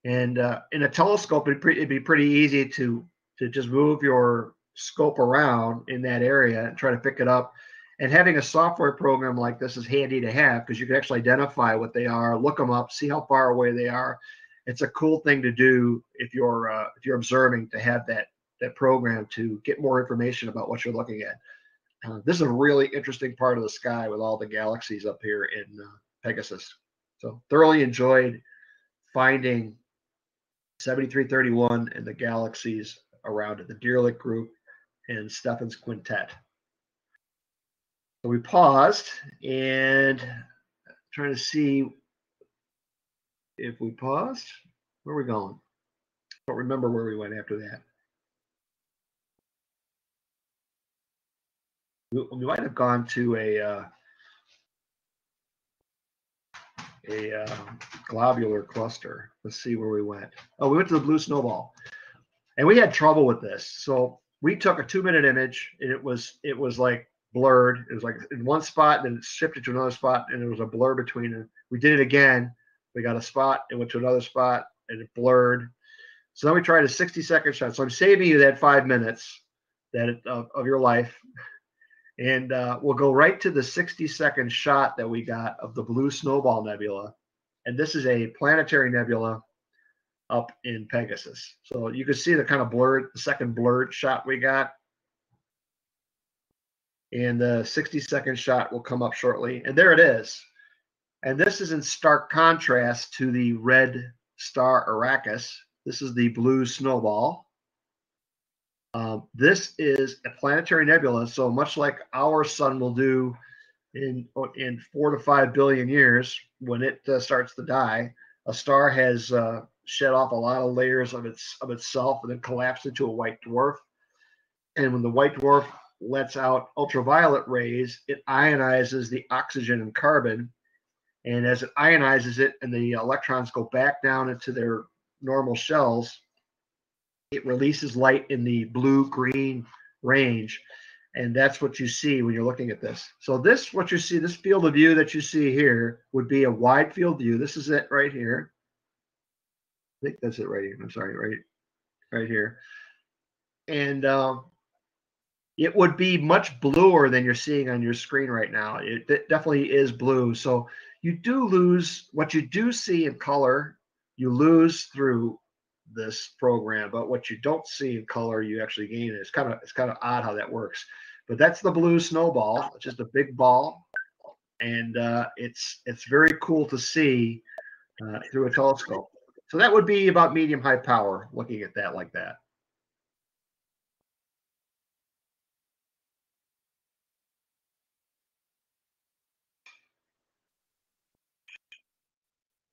And uh, in a telescope, it'd, pre- it'd be pretty easy to to just move your scope around in that area and try to pick it up. And having a software program like this is handy to have because you can actually identify what they are, look them up, see how far away they are. It's a cool thing to do if you're uh, if you're observing to have that that program to get more information about what you're looking at. Uh, this is a really interesting part of the sky with all the galaxies up here in uh, Pegasus. So thoroughly enjoyed finding 7331 and the galaxies around it, the Deer Lick group and Stephan's quintet. So we paused and trying to see if we paused. Where are we going? Don't remember where we went after that. We, we might have gone to a uh, a uh, globular cluster. Let's see where we went. Oh, we went to the blue snowball, and we had trouble with this. So we took a two-minute image, and it was it was like blurred. It was like in one spot, and then it shifted to another spot, and there was a blur between it. We did it again. We got a spot, and went to another spot, and it blurred. So then we tried a 60-second shot. So I'm saving you that five minutes that it, of, of your life and uh, we'll go right to the 60 second shot that we got of the blue snowball nebula. And this is a planetary nebula up in pegasus. So you can see the kind of blurred the second blurred shot we got. And the 60 second shot will come up shortly. And there it is. And this is in stark contrast to the red star Erakis. This is the blue snowball um, this is a planetary nebula, so much like our sun will do in in four to five billion years when it uh, starts to die, a star has uh, shed off a lot of layers of its of itself and then collapsed into a white dwarf. And when the white dwarf lets out ultraviolet rays, it ionizes the oxygen and carbon. And as it ionizes it, and the electrons go back down into their normal shells, it releases light in the blue green range. And that's what you see when you're looking at this. So this what you see this field of view that you see here would be a wide field view. This is it right here. I think that's it right here. I'm sorry right right here. And um, it would be much bluer than you're seeing on your screen right now. It, it definitely is blue. So you do lose what you do see in color you lose through this program, but what you don't see in color, you actually gain. It's kind of it's kind of odd how that works. But that's the blue snowball. It's just a big ball, and uh, it's it's very cool to see uh, through a telescope. So that would be about medium high power looking at that like that.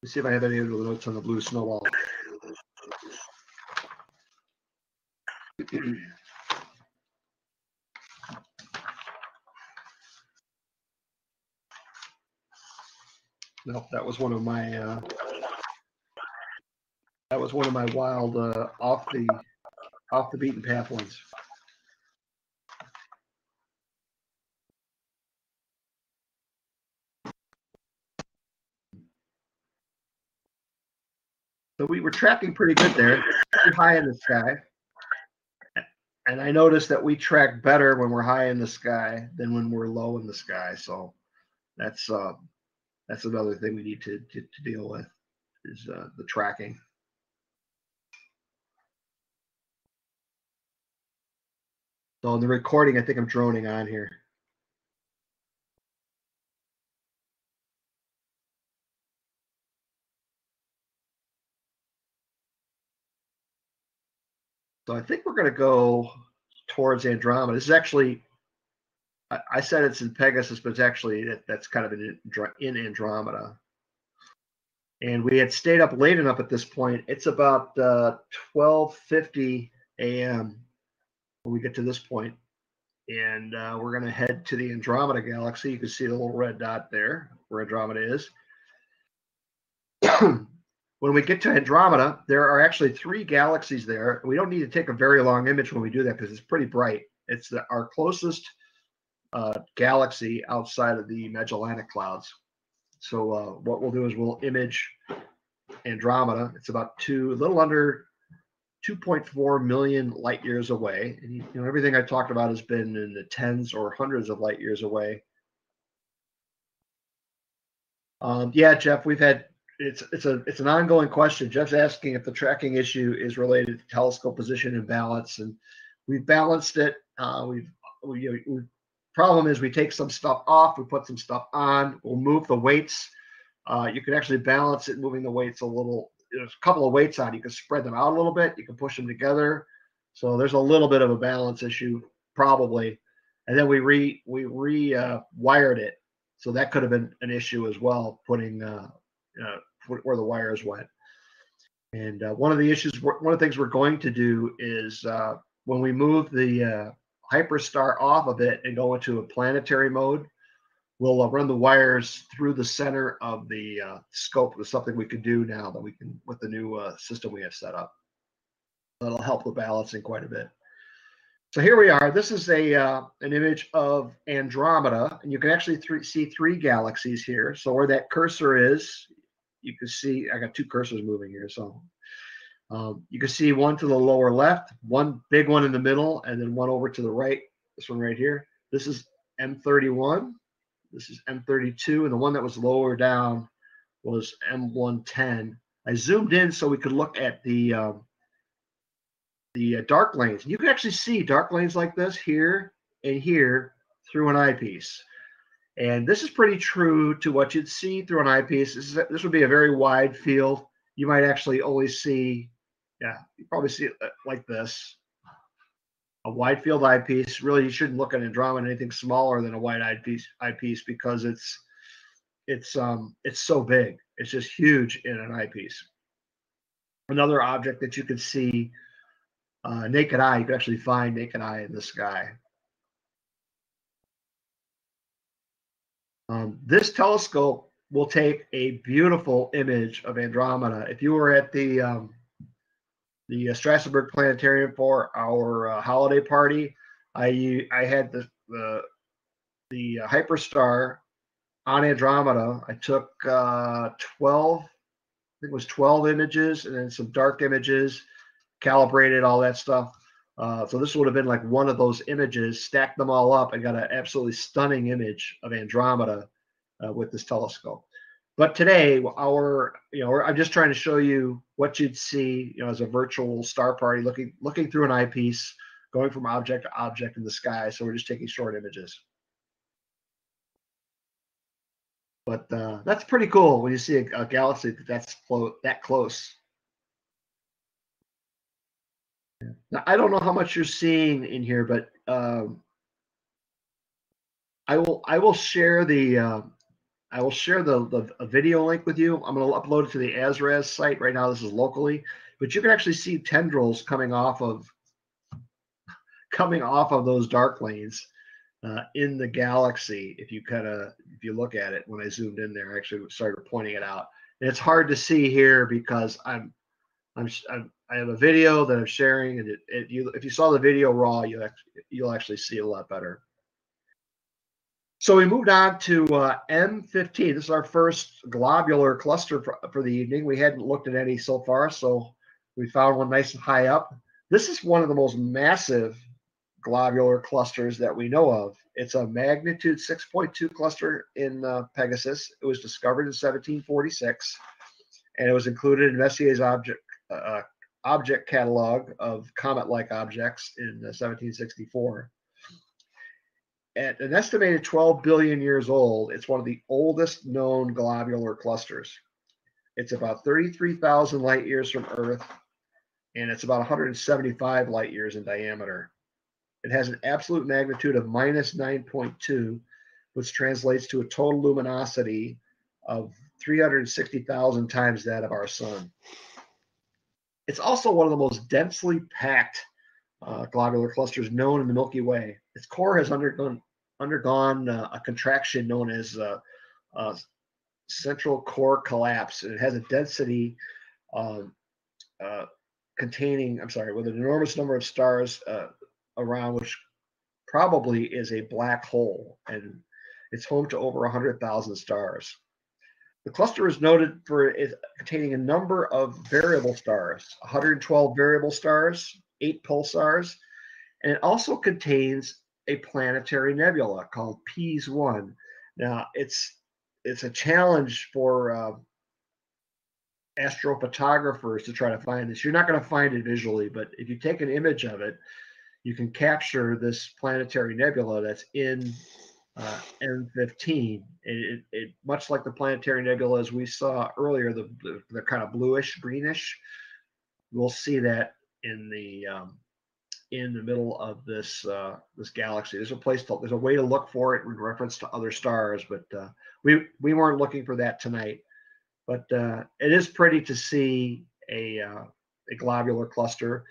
Let's see if I have any other notes on the blue snowball. no, that was one of my uh, that was one of my wild uh, off the off the beaten path ones. So we were tracking pretty good there, pretty high in the sky. And I noticed that we track better when we're high in the sky than when we're low in the sky. So that's uh, that's another thing we need to, to, to deal with is uh, the tracking. So in the recording, I think I'm droning on here. So I think we're going to go towards Andromeda. This is actually, I, I said it's in Pegasus, but it's actually that, that's kind of in, in Andromeda. And we had stayed up late enough at this point. It's about uh, 12:50 a.m. when we get to this point, and uh, we're going to head to the Andromeda galaxy. You can see the little red dot there, where Andromeda is. when we get to Andromeda, there are actually three galaxies there. We don't need to take a very long image when we do that because it's pretty bright. It's the, our closest uh, galaxy outside of the Magellanic Clouds. So uh, what we'll do is we'll image Andromeda. It's about two, a little under 2.4 million light years away. And you know everything I talked about has been in the tens or hundreds of light years away. Um, yeah, Jeff, we've had it's it's a it's an ongoing question. Jeff's asking if the tracking issue is related to telescope position and balance, and we've balanced it. Uh, we've we, we problem is we take some stuff off, we put some stuff on. We'll move the weights. Uh, you can actually balance it moving the weights a little. There's a couple of weights on. You can spread them out a little bit. You can push them together. So there's a little bit of a balance issue probably. And then we re we re uh, wired it, so that could have been an issue as well. Putting uh, uh, where the wires went. And uh, one of the issues, one of the things we're going to do is uh, when we move the uh, Hyperstar off of it and go into a planetary mode, we'll uh, run the wires through the center of the uh, scope. It's something we can do now that we can with the new uh, system we have set up. That'll help the balancing quite a bit. So here we are. This is a an image of Andromeda, and you can actually th see three galaxies here. So where that cursor is, you can see I got two cursors moving here. So um, you can see one to the lower left, one big one in the middle, and then one over to the right. This one right here. This is M31. This is M32, and the one that was lower down was M110. I zoomed in so we could look at the um, the uh, dark lanes. You can actually see dark lanes like this here and here through an eyepiece. And this is pretty true to what you'd see through an eyepiece. This, is, this would be a very wide field. You might actually only see, yeah, you probably see it uh, like this. A wide field eyepiece. Really, you shouldn't look at Andromeda anything smaller than a wide eyepiece eyepiece because it's it's um it's so big. It's just huge in an eyepiece. Another object that you could see uh, naked eye, you could actually find naked eye in the sky. Um, this telescope will take a beautiful image of Andromeda. If you were at the um, the uh, Strasenburgh Planetarium for our uh, holiday party, I I had the the the uh, Hyperstar on Andromeda. I took uh, 12, I think it was 12 images, and then some dark images, calibrated all that stuff. Uh, so this would have been like one of those images, stacked them all up, and got an absolutely stunning image of Andromeda uh, with this telescope. but today, our you know, I'm just trying to show you what you'd see, you know, as a virtual star party, looking looking through an eyepiece, going from object to object in the sky. So we're just taking short images. But uh, that's pretty cool when you see a, a galaxy that's that close. Now, I don't know how much you're seeing in here, but um, I will I will share the uh, I will share the, the video link with you. I'm going to upload it to the ASRAS site right now. This is locally, but you can actually see tendrils coming off of coming off of those dark lanes uh, in the galaxy. If you kind of if you look at it when I zoomed in there, I actually started pointing it out. And it's hard to see here because I'm I'm, I'm I have a video that I'm sharing, and it, it you if you saw the video raw, you you'll actually see it a lot better. So we moved on to uh, M15. This is our first globular cluster for, for the evening. We hadn't looked at any so far, so we found one nice and high up. This is one of the most massive globular clusters that we know of. It's a magnitude 6.2 cluster in uh, Pegasus. It was discovered in 1746, and it was included in Messier's object uh, object catalog of comet-like objects in 1764 at an estimated 12 billion years old, it's one of the oldest known globular clusters. It's about 33,000 light years from Earth, and it's about 175 light years in diameter. It has an absolute magnitude of minus 9.2, which translates to a total luminosity of 360,000 times that of our sun. It's also one of the most densely packed uh, globular clusters known in the Milky Way. Its core has undergone undergone uh, a contraction known as uh, uh, central core collapse. And it has a density um, uh, containing, I'm sorry, with an enormous number of stars uh, around, which probably is a black hole, and it's home to over 100,000 stars. The cluster is noted for containing a number of variable stars, 112 variable stars, eight pulsars, and it also contains a planetary nebula called Pease One. Now it's it's a challenge for uh, astrophotographers to try to find this. You're not going to find it visually, but if you take an image of it, you can capture this planetary nebula that's in uh, M15. It, it, much like the planetary nebula as we saw earlier, the, the, kind of bluish greenish. We'll see that in the um, in the middle of this uh, this galaxy. There's a place to there's a way to look for it in reference to other stars, but uh, we we weren't looking for that tonight. But uh, it is pretty to see a uh, a globular cluster.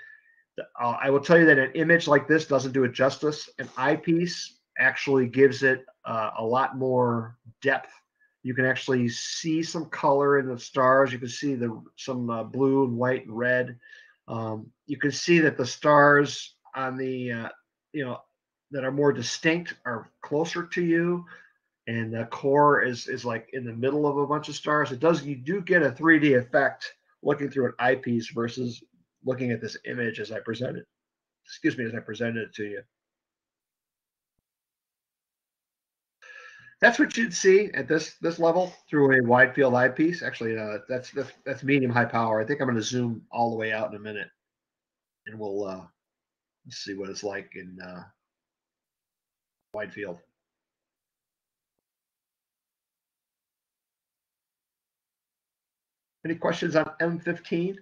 Uh, I will tell you that an image like this doesn't do it justice. An eyepiece actually gives it uh, a lot more depth. You can actually see some color in the stars. You can see the some blue and white and red. Um, you can see that the stars on the, uh, you know, that are more distinct are closer to you. And the core is, is like in the middle of a bunch of stars. It does, you do get a 3D effect looking through an eyepiece versus looking at this image as I presented, excuse me, as I presented it to you. That's what you'd see at this this level through a wide field eyepiece. Actually, uh, that's, that's that's medium high power. I think I'm going to zoom all the way out in a minute, and we'll uh, see what it's like in uh, wide field. Any questions on M15?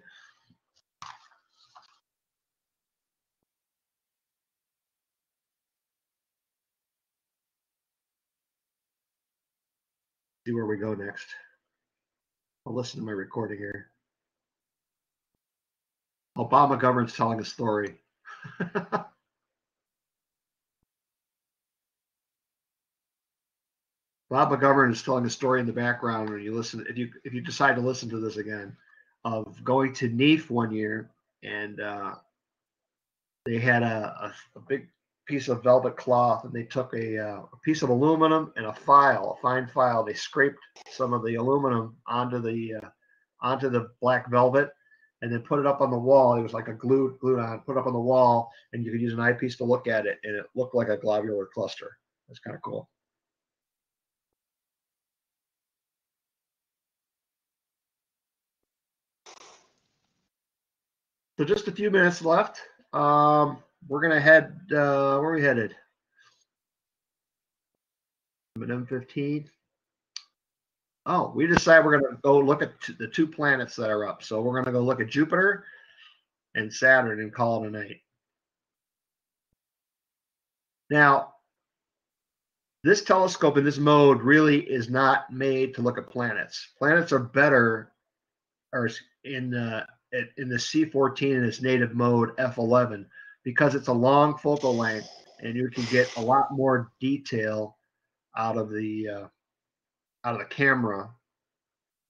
See where we go next. I'll listen to my recording here. Bob McGovern's telling a story. Bob McGovern is telling a story in the background when you listen. If you if you decide to listen to this again, of going to NEAF one year and uh, they had a, a, a, big piece of velvet cloth and they took a, uh, a, piece of aluminum and a file, a fine file. They scraped some of the aluminum onto the uh, onto the black velvet and then put it up on the wall. It was like a glued glued on, put it up on the wall, and you could use an eyepiece to look at it, and it looked like a globular cluster. That's kind of cool. So just a few minutes left. Um, we're gonna head. Uh, where are we headed? M15. Oh, we decide we're gonna go look at the two planets that are up. So we're gonna go look at Jupiter and Saturn and call it a night. Now, this telescope in this mode really is not made to look at planets. Planets are better, or in uh, in the C14 in its native mode f11 because it's a long focal length and you can get a lot more detail out of the uh, out of the camera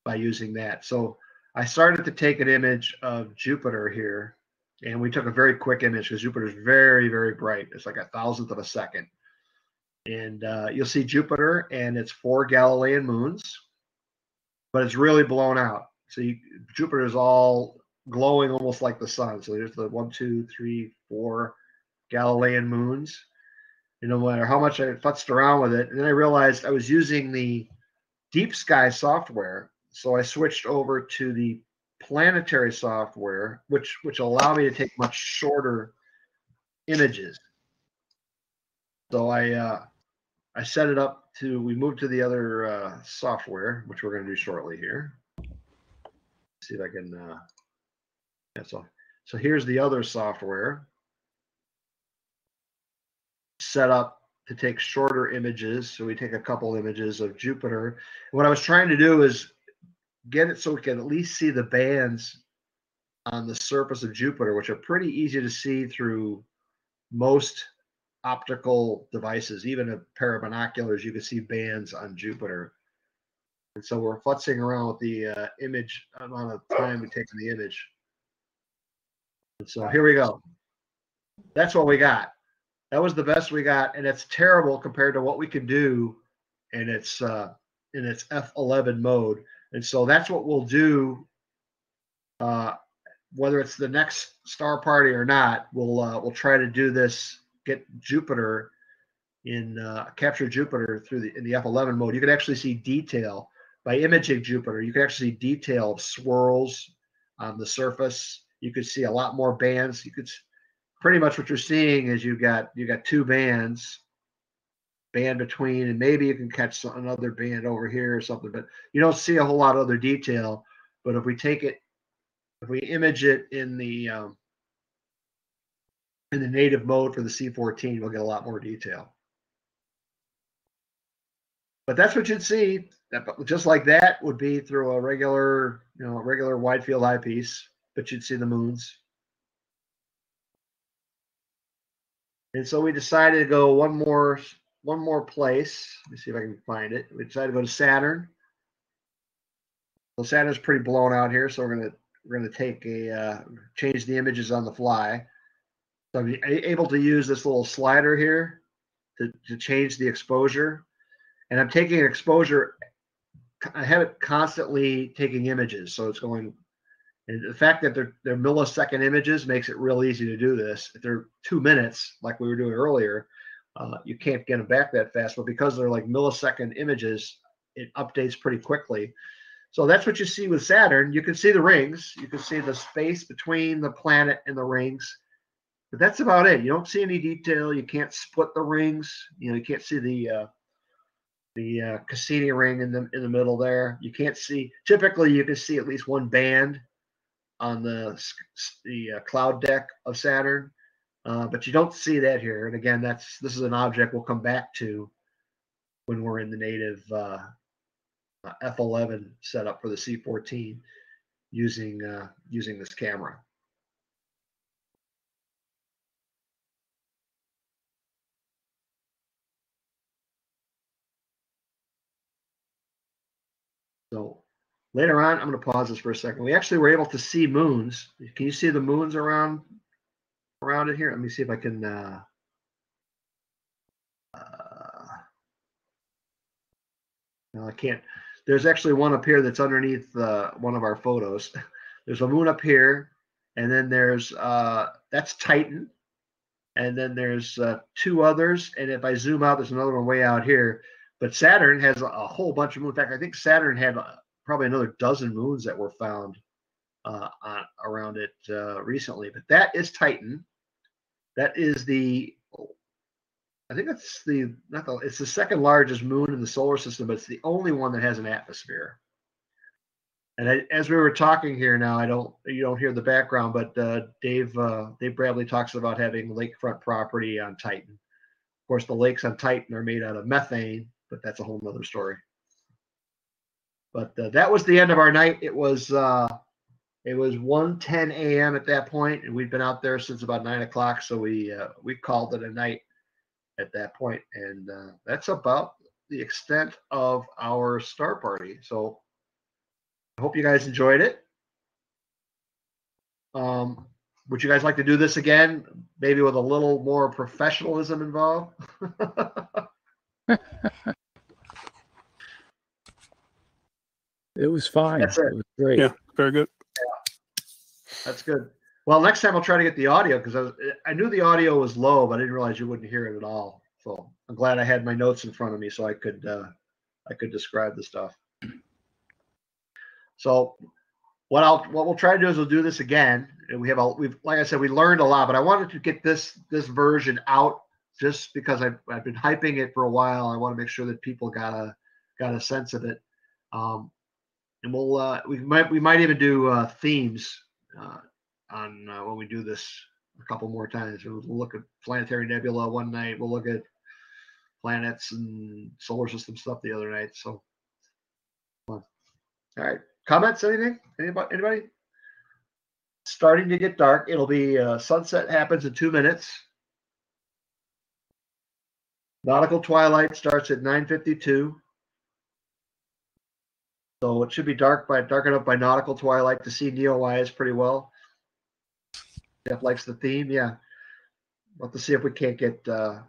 by using that. So I started to take an image of Jupiter here, and we took a very quick image because Jupiter is very very bright. It's like a thousandth of a second, and uh, you'll see Jupiter and its four Galilean moons, but it's really blown out. So you, Jupiter is all glowing almost like the sun. So there's the one, two, three, four Galilean moons. And no matter how much I futzed around with it, and then I realized I was using the deep sky software. So I switched over to the planetary software, which which allowed me to take much shorter images. So I uh, I set it up to we moved to the other uh, software, which we're going to do shortly here. Let's see if I can uh, yeah, so, so here's the other software set up to take shorter images. So we take a couple images of Jupiter. And what I was trying to do is get it so we can at least see the bands on the surface of Jupiter, which are pretty easy to see through most optical devices. Even a pair of binoculars, you can see bands on Jupiter. And so we're futzing around with the uh, image amount of time we take in the image. So here we go. That's what we got. That was the best we got, and it's terrible compared to what we can do in its uh, in its F11 mode. And so that's what we'll do. Uh, whether it's the next star party or not, we'll uh, we'll try to do this. Get Jupiter in uh, capture Jupiter through the in the F11 mode. You can actually see detail by imaging Jupiter. You can actually see detail of swirls on the surface you could see a lot more bands. You could pretty much what you're seeing is you got you got two bands, band between, and maybe you can catch another band over here or something, but you don't see a whole lot of other detail. But if we take it, if we image it in the um, in the native mode for the C14, we'll get a lot more detail. But that's what you'd see. That, just like that would be through a regular, you know, regular wide field eyepiece but you'd see the moons. And so we decided to go one more one more place. Let me see if I can find it. We decided to go to Saturn. Well, Saturn's pretty blown out here, so we're gonna we're gonna take a uh, change the images on the fly. So I'm able to use this little slider here to, to change the exposure. And I'm taking an exposure. I have it constantly taking images, so it's going and the fact that they're, they're millisecond images makes it real easy to do this. If they're two minutes, like we were doing earlier, uh, you can't get them back that fast. But because they're like millisecond images, it updates pretty quickly. So that's what you see with Saturn. You can see the rings. You can see the space between the planet and the rings. But that's about it. You don't see any detail. You can't split the rings. You know, you can't see the uh, the uh, Cassini ring in the in the middle there. You can't see. Typically, you can see at least one band on the the uh, cloud deck of Saturn, uh, but you don't see that here. And again, that's this is an object we'll come back to when we're in the native uh, uh F11 setup for the C14 using uh, using this camera. So Later on, I'm going to pause this for a second. We actually were able to see moons. Can you see the moons around around it here? Let me see if I can. Uh, uh, no, I can't. There's actually one up here that's underneath uh, one of our photos. There's a moon up here, and then there's uh, that's Titan, and then there's uh, two others. And if I zoom out, there's another one way out here. But Saturn has a, whole bunch of moons. In fact, I think Saturn had probably another dozen moons that were found uh, on, around it uh, recently. But that is Titan. That is the I think it's the not the it's the second largest moon in the solar system, but it's the only one that has an atmosphere. And I, as we were talking here now, I don't you don't hear the background, but uh, Dave uh, Dave Bradley talks about having lakefront property on Titan. Of course, the lakes on Titan are made out of methane, but that's a whole nother story. But uh, that was the end of our night. It was uh, it was 1:10 a.m. at that point, and we'd been out there since about nine o'clock, so we uh, we called it a night at that point, and uh, that's about the extent of our star party. So I hope you guys enjoyed it. Um, would you guys like to do this again, maybe with a little more professionalism involved? It was fine. That's it. It was great. Yeah, very good. That's good. Well, next time I'll try to get the audio because I was I knew the audio was low, but I didn't realize you wouldn't hear it at all. So I'm glad I had my notes in front of me so I could uh, I could describe the stuff. So what I'll what we'll try to do is we'll do this again. And we have a we've like I said we learned a lot, but I wanted to get this this version out just because I've I've been hyping it for a while. I want to make sure that people got a got a sense of it. Um, and we'll uh, we might we might even do uh, themes uh, on uh, when we do this a couple more times. We'll look at planetary nebula one night. We'll look at planets and solar system stuff the other night. So, all right, comments? Anything? Anybody? Anybody? Starting to get dark. It'll be uh, sunset happens in two minutes. Nautical twilight starts at 9:52. So it should be dark by dark enough by nautical twilight to see Neowise pretty well. Jeff likes the theme, yeah. We'll have to see if we can't get. Uh,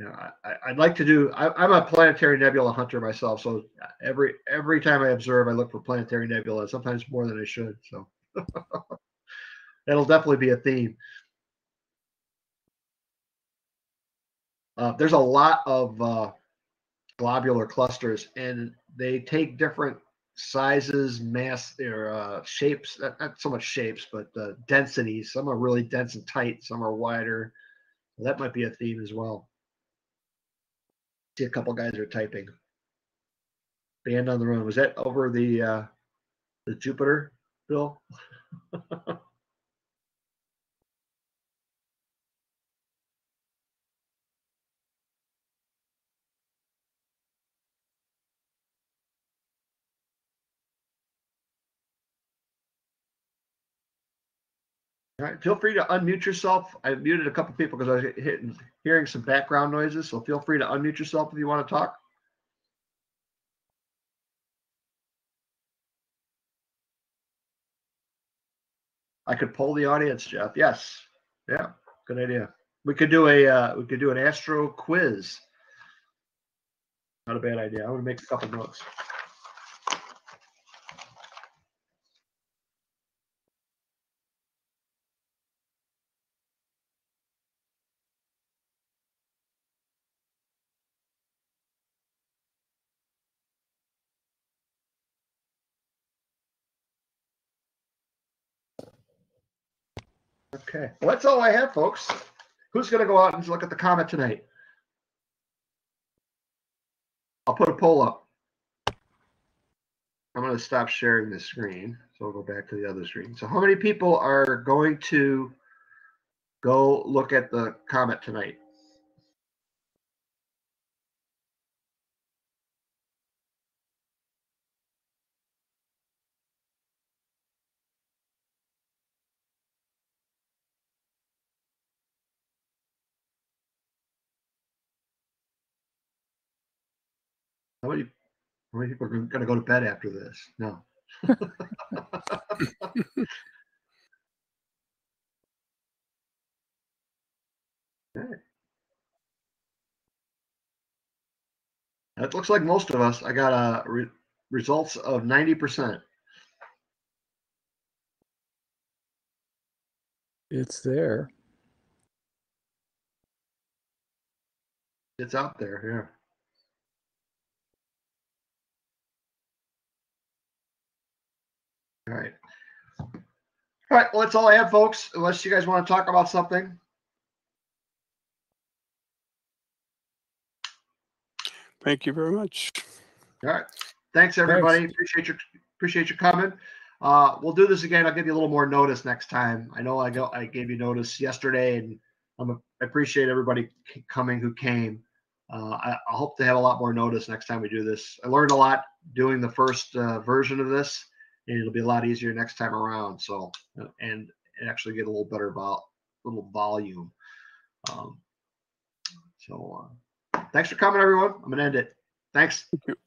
you know, I, would like to do. I, am a planetary nebula hunter myself, so every every time I observe, I look for planetary nebula. Sometimes more than I should. So it'll definitely be a theme. Uh, there's a lot of uh, globular clusters, and they take different sizes, mass, their uh, shapes. Not, not, so much shapes, but uh, densities. Some are really dense and tight. Some are wider. that might be a theme as well. See a couple guys are typing. Band on the Run was that over the uh, the Jupiter, Bill? All right, feel free to unmute yourself. I muted a couple people because I was hitting, hearing some background noises. So feel free to unmute yourself if you want to talk. I could poll the audience, Jeff. Yes. Yeah. Good idea. We could do a uh, we could do an astro quiz. Not a bad idea. I'm gonna make a couple notes. Okay. Well, that's all I have, folks. Who's going to go out and look at the comet tonight? I'll put a poll up. I'm going to stop sharing the screen. So I'll go back to the other screen. So how many people are going to go look at the comet tonight? How many, how many people are going to go to bed after this? No. okay. That looks like most of us. I got a re results of 90%. It's there. It's out there, yeah. All right. All right, well, that's all I have, folks. Unless you guys want to talk about something. Thank you very much. All right. Thanks, everybody. Appreciate your appreciate you coming. Uh, we'll do this again. I'll give you a little more notice next time. I know I go. I gave you notice yesterday, and I'm a, I appreciate everybody coming who came. Uh, I, I hope to have a lot more notice next time we do this. I learned a lot doing the first uh, version of this, and it'll be a lot easier next time around. So, uh, and, and actually get a little better about vol, little volume. Um, so, uh, thanks for coming, everyone. I'm gonna end it. Thanks. Thank.